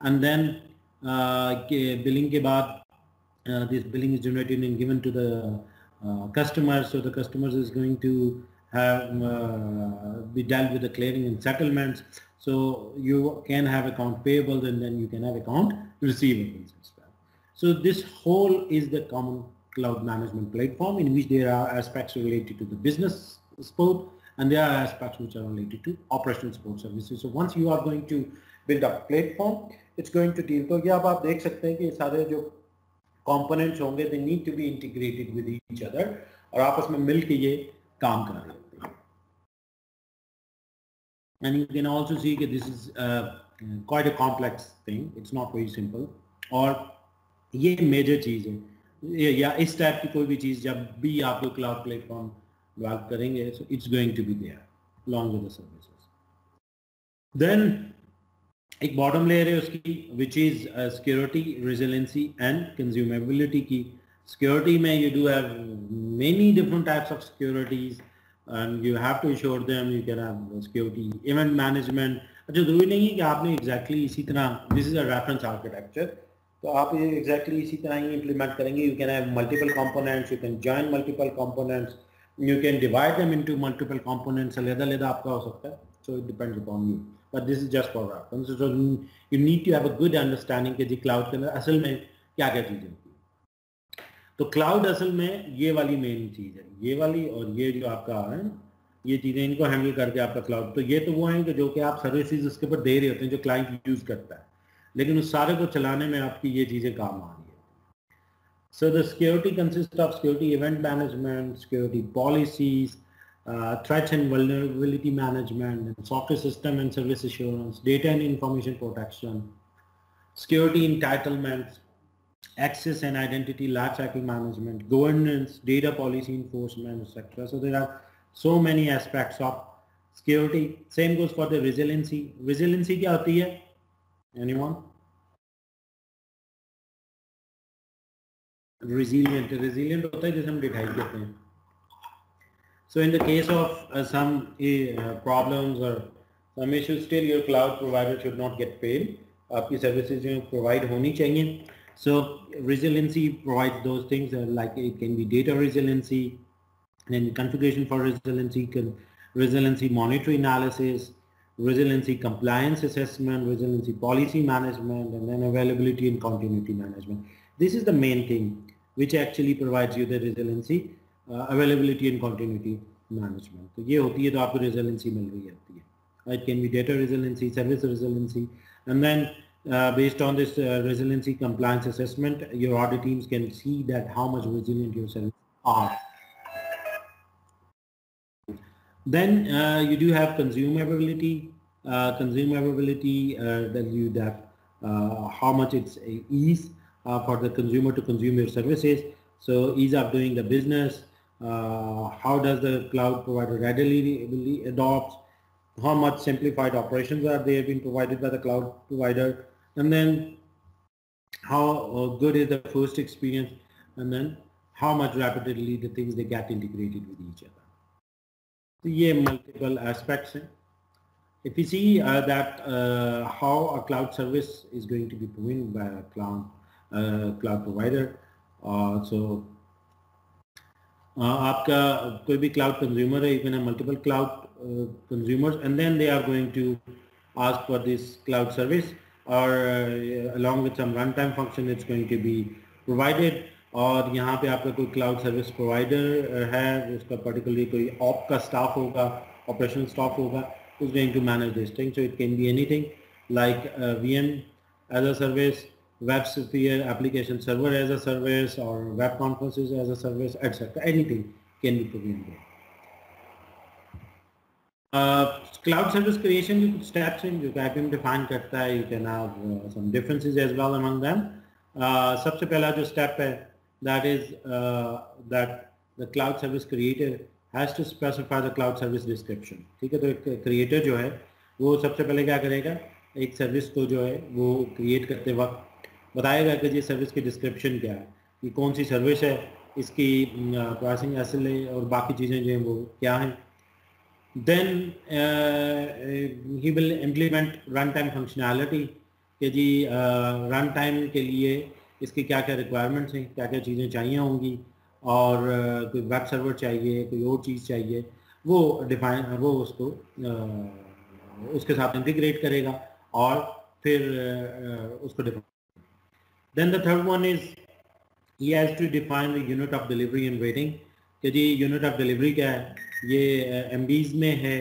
and then uh, billing के बाद uh, this billing is generated and given to the uh, customer so the customers is going to have uh, be dealt with the clearing and settlements so you can have account payable and then you can have account receivables as well so this whole is the common cloud management platform in which there are aspects related to the business support and there are aspects which are related to operational support services. So once you are going to build a platform, it's going to deal. तो ये अब आप देख सकते हैं कि सारे जो components होंगे they need to be integrated with each other और आपस में मिल के ये काम कर रहे And you can also see that this is uh, quite a complex thing. It's not very simple. और ये मेजर चीज़ है या इस टाइप की कोई भी चीज़ जब भी आप लोग क्लाउड प्लेटफॉर्म डेवलप करेंगे so it's going to be there along with the services. Then एक बॉटम लेयर है उसकी which is security resiliency and consumability की। सिक्योरिटी में you do have many different types of securities and you have to ensure them you can have security event management अच्छा ज़रूरी नहीं है कि आपने एग्जैक्टली exactly इसी तरह this is a reference architecture तो आप ये एग्जैक्टली इसी तरह ही इम्प्लीमेंट करेंगे। You can have multiple components you can join multiple components you can divide them into multiple components अलग अलग आपका हो सकता है। So it depends upon you but this is just for reference so you need to have a good understanding कि जी cloud के अंदर असल में क्या क्या चीज़ें होती है तो cloud असल में ये वाली मेन चीज़ है ये वाली और ये जो आपका है ये चीज़ें इनको हैंडल करके आपका क्लाउड तो ये तो वो हैं कि जो कि आप सर्विसेज़ उसके ऊपर दे रहे होते हैं जो क्लाइंट यूज़ करता है लेकिन उस सारे को चलाने में आपकी ये चीज़ें काम आ रही है So the security consists of security event management, security policies, uh, threats and vulnerability management, and software system and service assurance, data and information protection, security entitlements, access and identity lifecycle management, governance, data policy enforcement, etc. So there are so many aspects of security. Same goes for the resiliency. Resiliency क्या होती है? Anyone? resilient resilient होता है जैसे हम दिखाई देते हैं so in the case of uh, some uh, problems or some issues still your cloud provider should not get paid आपकी services जो provide होनी चाहिए so resiliency provides those things uh, like it can be data resiliency and configuration for resiliency can resiliency monitoring analysis resiliency compliance assessment resiliency policy management and then availability and continuity management this is the main thing which actually provides you the resiliency, uh, availability and continuity. Management तो ये होती है तो आपको resiliency मिल रही होती है it can be data resiliency service resiliency and then uh, based on this uh, resiliency compliance assessment, your audit teams can see that how much resilient your services are. Then uh, you do have consumability. Uh, consumability uh, tells you that uh, how much it's ease for the consumer to consume your services. So ease of doing the business. how does the cloud provider readily adopt? How much simplified operations are they being provided by the cloud provider? and then how uh, good is the first experience and then how much rapidly the things they get integrated with each other. So yeah, multiple aspects. If you see uh, that uh, how a cloud service is going to be provided by a cloud uh, cloud provider, uh, so uh, आपका कोई भी cloud consumer है even multiple cloud consumers and then they are going to ask for this cloud service और along with some run time function it's going to be provided और यहाँ पे आपका कोई क्लाउड सर्विस प्रोवाइडर है, उसका particularly कोई ऑप का स्टाफ होगा ऑपरेशन स्टाफ होगा उस going to manage this thing so it can be anything like V M as a service web sphere application server as a service or web conferences as a service, etc. Anything can be put in there. Uh, cloud service creation you could steps in, you can define karta hai you can have uh, some differences as well among them. Uh, sabse pehla jo step hai that is uh, that the cloud service creator has to specify the cloud service description. theek hai to creator jo hai wo sabse pehle kya karega ek service ko jo hai wo create karte waqt बताएगा कि ये service की description क्या है ये कौन सी service है इसकी प्राइसिंग एस और बाकी चीज़ें जो हैं वो क्या हैं। Uh, uh, he will implement runtime functionality कि जी रन uh, टाइम के लिए इसकी क्या क्या रिक्वायरमेंट्स हैं क्या क्या चीज़ें चाहिए होंगी और uh, कोई वेब सर्वर चाहिए कोई और चीज़ चाहिए वो डिफाइन वो उसको uh, उसके साथ इंटीग्रेट करेगा और फिर uh, उसको define then the third one is he has to define the unit of delivery and rating कि जी यूनिट ऑफ़ डिलीवरी क्या है? ये एम में है,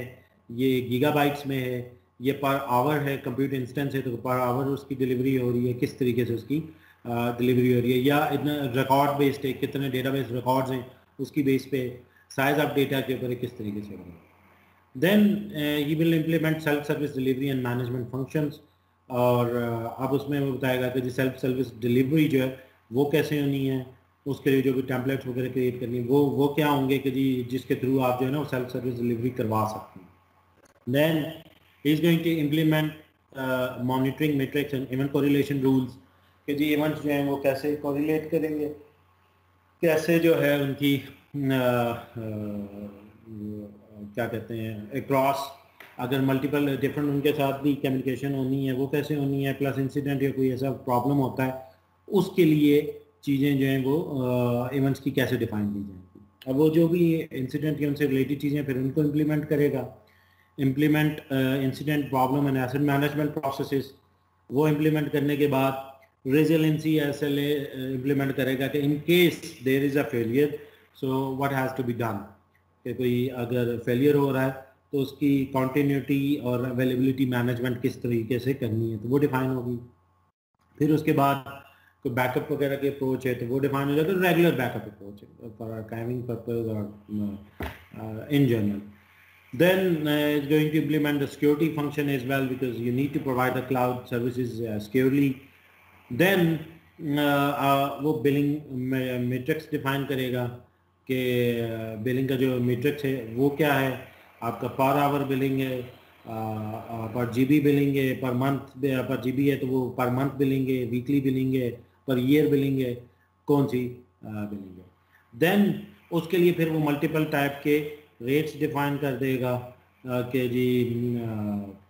ये गीगाबाइट्स में है, ये पर आवर है कंप्यूटर इंस्टेंस है तो पर आवर उसकी डिलीवरी हो रही है, किस तरीके से उसकी डिलीवरी हो रही है? या इतना रिकॉर्ड बेस्ड है, कितने डेटा बेस रिकॉर्ड्स हैं, उसकी बेस पे साइज़ ऑफ़ डेटा के ऊपर किस तरीके से हो रही है? Then he will implement self service delivery and management functions और अब उसमें बताएगा कि जी सेल्फ सर्विस डिलीवरी जो है वो कैसे होनी है? उसके लिए जो भी टैंपलेट्स वगैरह क्रिएट करनी है वो वो क्या होंगे कि जी जिसके थ्रू आप जो है ना सेल्फ सर्विस डिलीवरी करवा सकते हैं। Then is going to implement monitoring metrics and event correlation rules कि जी इवेंट्स जो हैं वो कैसे कोरिलेट करेंगे? कैसे जो है उनकी uh, uh, क्या कहते हैं अक्रॉस अगर मल्टीपल डिफरेंट उनके साथ भी कम्युनिकेशन होनी है, वो कैसे होनी है प्लस इंसिडेंट या कोई ऐसा प्रॉब्लम होता है, उसके लिए चीज़ें जो हैं वो इवेंट्स की कैसे डिफाइन की जाएँगी। अब वो जो भी इंसिडेंट या उनसे रिलेटेड चीज़ें फिर उनको इम्प्लीमेंट करेगा। Implement incident problem and asset management process वो इम्प्लीमेंट करने के बाद रेजिलेंसी एस एल इम्प्लीमेंट करेगा कि in case there is a failure so what has to be done कि कोई अगर फेलियर हो रहा है तो उसकी कॉन्टीन्यूटी और अवेलेबिलिटी मैनेजमेंट किस तरीके से करनी है तो वो डिफाइन होगी। फिर उसके बाद कोई बैकअप वगैरह की अप्रोच है तो वो डिफाइन हो जाता है regular backup approach for archiving purpose और in general then uh, it's going to implement the security function as well because you need to provide the cloud services uh, securely. Then uh, uh, वो billing metrics define करेगा कि billing का जो matrix है वो क्या है आपका पर आवर बिलिंग है पर जीबी बिलिंग है पर मंथ, पर जीबी है तो वो पर मंथ बिलिंग है वीकली बिलिंग है पर ईयर बिलिंग है कौन सी बिलिंग है देन उसके लिए फिर वो मल्टीपल टाइप के रेट्स डिफाइन कर देगा कि जी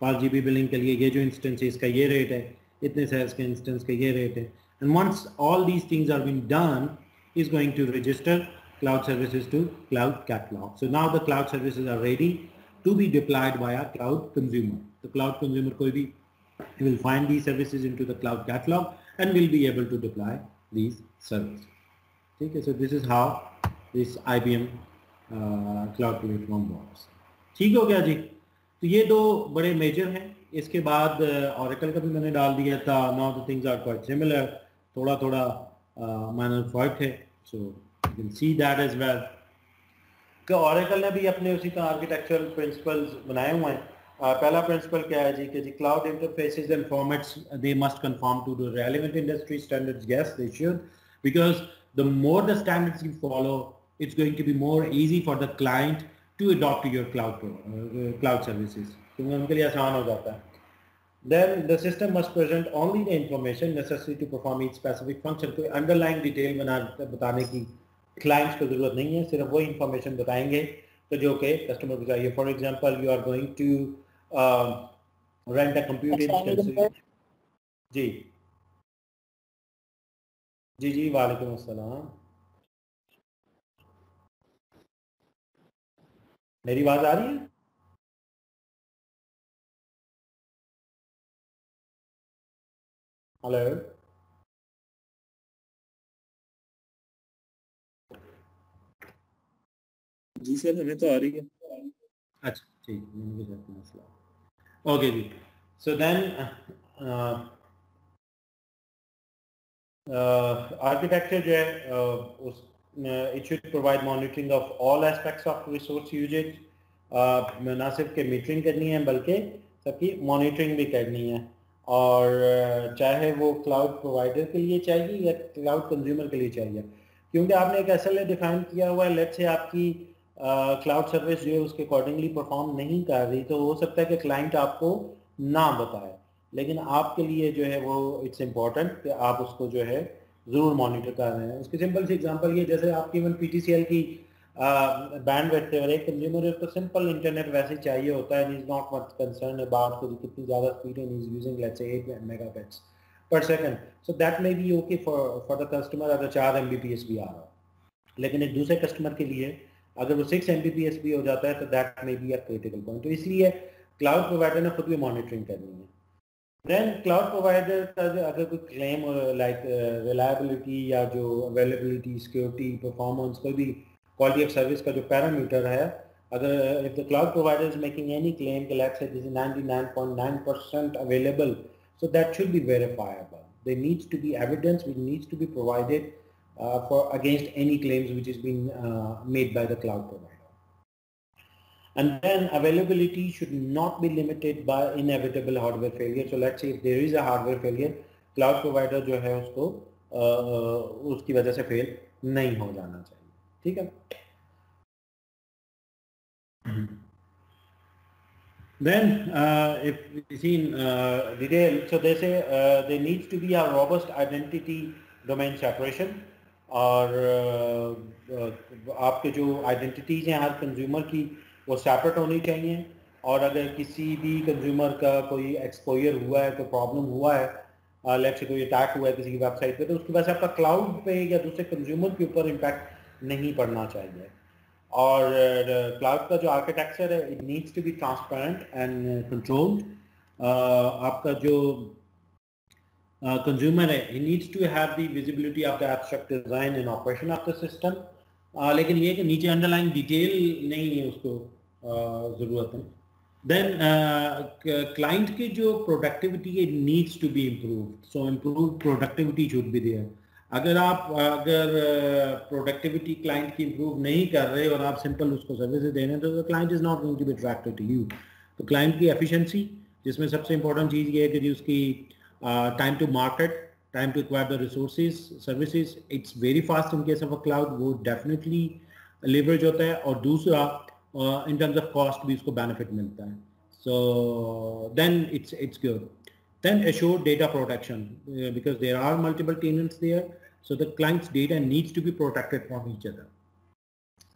पाँच जी बी बिलिंग के लिए ये जो इंस्टेंस है इसका ये रेट है, इतने सेल्स के इंस्टेंस का ये रेट है। And once all these things are been done is going to register cloud services to cloud catalog. So now the cloud services are ready to be deployed by a cloud consumer. The cloud consumer koi bhi will find these services into the cloud catalog and will be able to deploy these servers. Okay, so this is how this IBM cloud platform box ठीक हो गया जी तो ये दो बड़े major हैं इसके बाद ऑरिकल का भी मैंने डाल दिया था now the things are quite similar थोड़ा थोड़ा माइनर फर्क है सो you can see that as well कि ऑरिकल ने भी अपने उसी का आर्किटेक्चरल प्रिंसिपल्स बनाए हुए हैं uh, पहला प्रिंसिपल क्या है जी कि जी cloud interfaces and formats they must conform to the relevant industry standards yes they should because the more the standards you follow going to be more easy for the client to adopt your cloud uh, cloud services क्योंकि उनके लिए आसान हो जाता है then the system must present only the information necessary to perform each specific function कोई underlying detail बना बताने की क्लाइंट्स को ज़रूरत नहीं है सिर्फ़ वो इंफॉर्मेशन बताएँगे। तो जो के कस्टमर को चाहिए। For example you are going to rent a computer जी। जी जी वालेकुम अस्सलाम। मेरी आवाज़ आ रही है? हेलो जी सर हमें तो आ रही है। अच्छा ठीक मसला ओके जी। सो देन आर्किटेक्चर जो है uh, उस it should provide monitoring of all aspects of resource usage. ना सिर्फ़ के मीटरिंग करनी है बल्कि सबकी मॉनिटरिंग भी करनी है। और चाहे वो क्लाउड प्रोवाइडर के लिए चाहिए या क्लाउड कंज्यूमर के लिए चाहिए। क्योंकि आपने एक एस डिफाइन किया हुआ है लेट से आपकी क्लाउड सर्विस जो है उसके अकॉर्डिंगली परफॉर्म नहीं कर रही तो हो सकता है कि क्लाइंट आपको ना बताए। लेकिन आपके लिए जो है वो इट्स इंपॉर्टेंट कि आप उसको जो है ज़रूर मॉनिटर कर रहे हैं। उसकी सिंपल सी एग्जांपल ये, जैसे आपकी इवन पीटीसीएल की बैंड बैठते और एक कंज्यूमर को सिंपल इंटरनेट वैसे चाहिए होता है is not much concern about कि कितनी ज़्यादा स्पीड है is using let's say 8 megabits पर second so that may be okay for for the customer अगर चार एम भी आ रहा लेकिन एक दूसरे कस्टमर के लिए अगर वो सिक्स एम भी हो जाता है तो that may be a critical point तो इसलिए क्लाउड प्रोवाइडर ने खुद भी मॉनिटरिंग करनी है। देन क्लाउड प्रोवाइडर का जो अगर कोई क्लेम लाइक रिलायबिलिटी या जो अवेलेबिलिटी सिक्योरिटी परफॉर्मेंस कोई भी क्वालिटी ऑफ़ सर्विस का जो पैरामीटर है, अगर if the cloud provider is making any claim कि let's say this is 99.9% available so that should be verifiable. There needs to be evidence which needs to be provided uh, for against any claims which is being uh, made by the cloud provider and then availability should not be limited by inevitable hardware failure. So let's say if there is a hardware failure, cloud provider जो है उसको uh, उसकी वजह से fail नहीं हो जाना चाहिए ठीक है Then, uh, if we see in uh, detail, so they say uh, there needs to be a robust identity domain separation और आपके जो आइडेंटिटीज हैं हर कंज्यूमर की, वो सेपरेट होनी चाहिए। और अगर किसी भी कंज्यूमर का कोई एक्सपोयर हुआ है, कोई प्रॉब्लम हुआ है लेट से कोई अटैक हुआ है किसी की वेबसाइट पे तो उसकी वजह से आपका क्लाउड पे या दूसरे कंज्यूमर के ऊपर इम्पैक्ट नहीं पड़ना चाहिए। और क्लाउड का जो आर्किटेक्चर है it needs to be transparent and controlled आपका जो uh, है ही needs to have the visibility of the abstract design and operation of the system ah, लेकिन ये कि नीचे अंडरलाइन डिटेल नहीं है उसको ज़रूरत है। देन क्लाइंट की जो प्रोडक्टिविटी है needs to be improve so improve productivity should be there अगर आप अगर प्रोडक्टिविटी uh, क्लाइंट की इम्प्रूव नहीं कर रहे और आप सिंपल उसको सर्विसेज़ दे रहे हैं तो client is not going to be attracted to you तो क्लाइंट की एफिशिएंसी जिसमें सबसे इंपॉर्टेंट चीज़ ये है कि जी उसकी time to market time to acquire the resources, services, it's very fast in case of a cloud, वो definitely leverage होता है और दूसरा uh, in terms of cost भी उसको benefit मिलता है. So then it's it's good. Then assure data protection uh, because there are multiple tenants there. So the client's data needs to be protected from each other.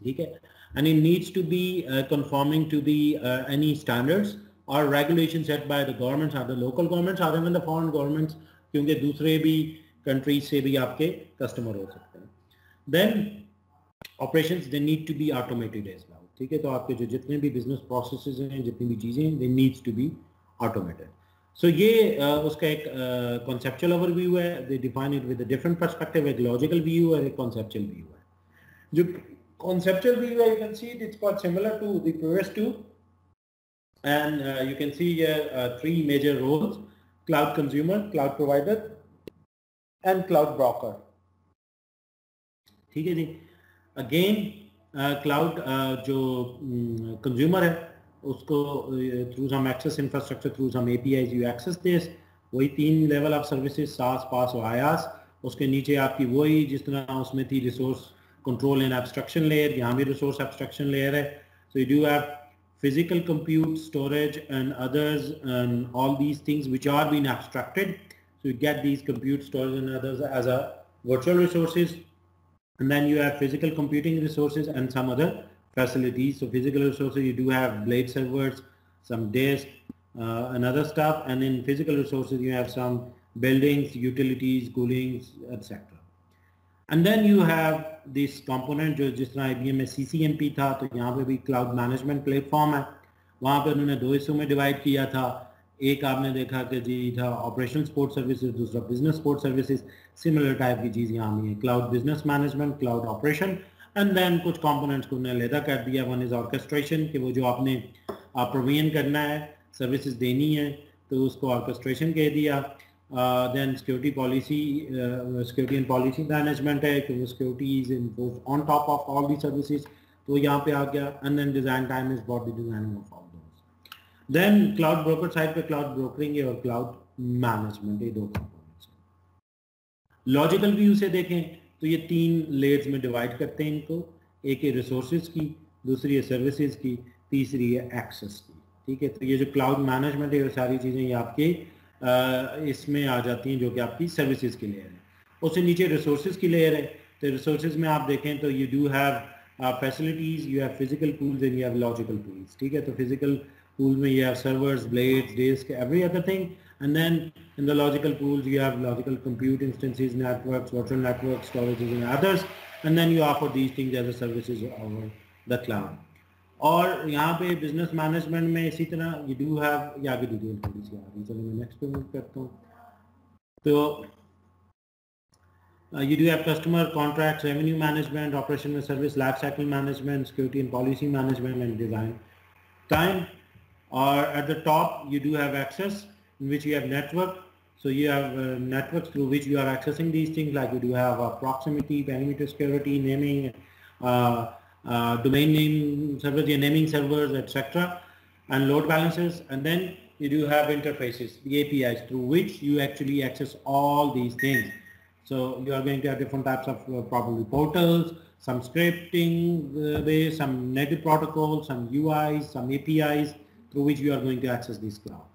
Okay? And it needs to be uh, conforming to the uh, any standards or regulations set by the governments or the local governments or even the foreign governments क्योंकि दूसरे भी countries से भी आपके customer हो सकते हैं then operation they need to B automated as well ठीक है तो आपके जो जितने भी बिजनेस प्रोसेस हैं जितनी भी चीज़ें दे नीड्स टू बी ऑटोमेटेड सो ये uh, उसका एक कॉन्सेप्चुअल uh, ओवरव्यू है दे define it with different perspective एक लॉजिकल व्यू और एक कॉन्सेप्चुअल व्यू है जो conceptual view you can see it, it's quite similar to the previous two. And uh, you can see here uh, three major roles, cloud consumer, cloud provider, and cloud broker. ठीक है जी again cloud जो consumer है उसको through some access infrastructure through some APIs you access this वही तीन level of services सास पास और आयास उसके नीचे आपकी वही जिस तरह उसमें थी resource control and abstraction layer यहाँ भी resource abstraction layer है so you do have physical compute storage and others and all these things which are being abstracted. So you get these compute storage and others as a virtual resources and then you have physical computing resources and some other facilities. So physical resources you do have blade servers some disk uh, and other stuff. And in physical resources you have some buildings utilities coolings etc and then you have this component जो जिस तरह IBM में CCMP था तो यहाँ पे भी cloud management platform है। वहाँ पे उन्होंने दो हिस्सों में डिवाइड किया था। एक आपने देखा कि जी था ऑपरेशनल सपोर्ट सर्विसेज़ दूसरा business support services similar type की चीज़ यहाँ भी है। Cloud business management cloud operation and then कुछ कंपोनेंट्स को उन्होंने लेदा कर दिया। वन इज़ ऑर्केस्ट्रेशन कि वो जो आपने प्रोविज़न करना है सर्विसेज़ देनी है तो उसको ऑर्केस्ट्रेशन कह दिया। then security policy, security and policy management है क्योंकि security is imposed on top of all the services तो यहाँ पे आ गया and then design time is about the designing of all those. Then cloud broker side पे cloud brokering है और cloud management ये दो components हैं. Logical view से देखें तो ये तीन layers में divide करते हैं इनको एक है resources की दूसरी है services की तीसरी है access की ठीक है तो ये जो cloud management है ये सारी चीज़ें ये आपके इसमें आ जाती हैं जो कि आपकी सर्विसेज की लेयर है उससे नीचे रिसोर्सेज की लेयर है तो रिसोर्सेज में आप देखें तो you do have facilities you have physical pools and you have logical pools ठीक है तो फिजिकल pool में you have servers, blades, disk, every other thing. And then in the logical pools, you have logical compute instances, networks, virtual networks, storages, and others. And then you offer these things as a services over the cloud. और यहाँ पे business management में इसी तरह you do have या भी detail policy आ रही है मैं नेक्स्ट पे करता हूँ। तो you do have customer contract revenue management operation में service life cycle management security and policy management and design time और at the top you do have access in which you have network so you have network through which you are accessing these things like you do have proximity parameter security naming uh, domain name servers, your naming servers, etc. and load balancers. And then you do have interfaces, the APIs through which you actually access all these things. So you are going to have different types of uh, probably portals, some scripting uh, some native protocols, some UIs, some APIs through which you are going to access this cloud.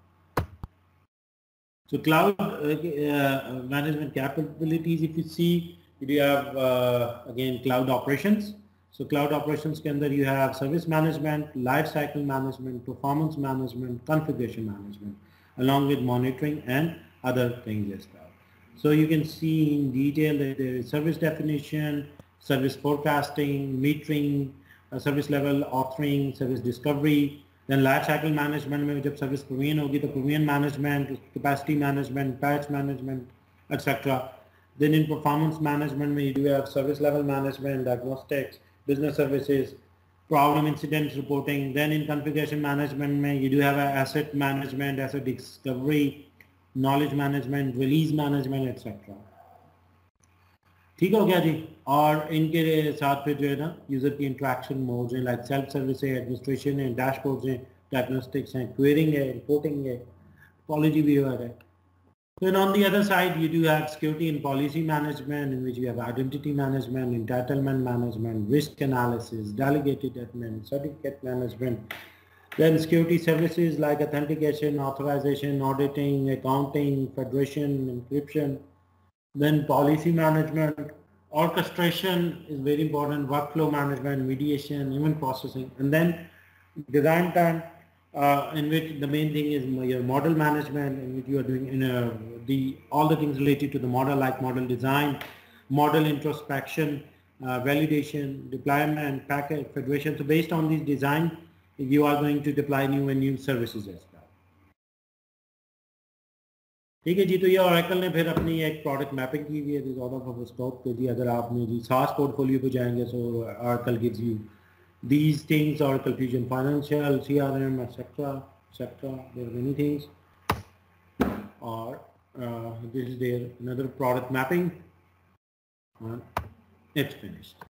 So cloud uh, uh, management capabilities, if you see, you have uh, again cloud operations. So cloud operations के अंदर you have service management, life cycle management, performance management, configuration management, along with monitoring and other things as well. So you can see in detail that there is service definition, service forecasting, metering, uh, service level authoring, service discovery, then life cycle management में जब service provision होगी तो provision management, capacity management, patch management, etc. Then in performance management you do have service level management, diagnostics, Business services, problem incident reporting. Then in configuration management, you do have asset management, asset discovery, knowledge management, release management, etc. ठीक हो गया जी और इनके साथ फिर जो है ना यूज़र की इंट्रैक्शन मोड्स हैं लाइक सेल्फ सर्विस है एडमिनिस्ट्रेशन है डैशबोर्ड्स हैं डायग्नोस्टिक्स हैं क्वेरिंग है रिपोर्टिंग है पॉलिसी भी है Then on the other side, you do have security and policy management in which you have identity management, entitlement management, risk analysis, delegated admin, certificate management. Then security services like authentication, authorization, auditing, accounting, federation, encryption. Then policy management, orchestration is very important, workflow management, mediation, event processing. And then design time, uh, in which the main thing is your model management in which you are doing in a, the all the things related to the model like model design, model introspection, uh, validation, deployment, packet, federation. So based on these design, you are going to deploy new and new services as ठीक है जी तो ये Oracle ने फिर अपनी एक product mapping की हुई है दिस ऑर्डर ऑफ स्टॉक पे जी अगर आपने जी सास पोर्टफोलियो पे जाएंगे सो Oracle gives you these things Oracle Fusion Financial CRM etc etc there are many things. Or uh, this is their another product mapping. And it's finished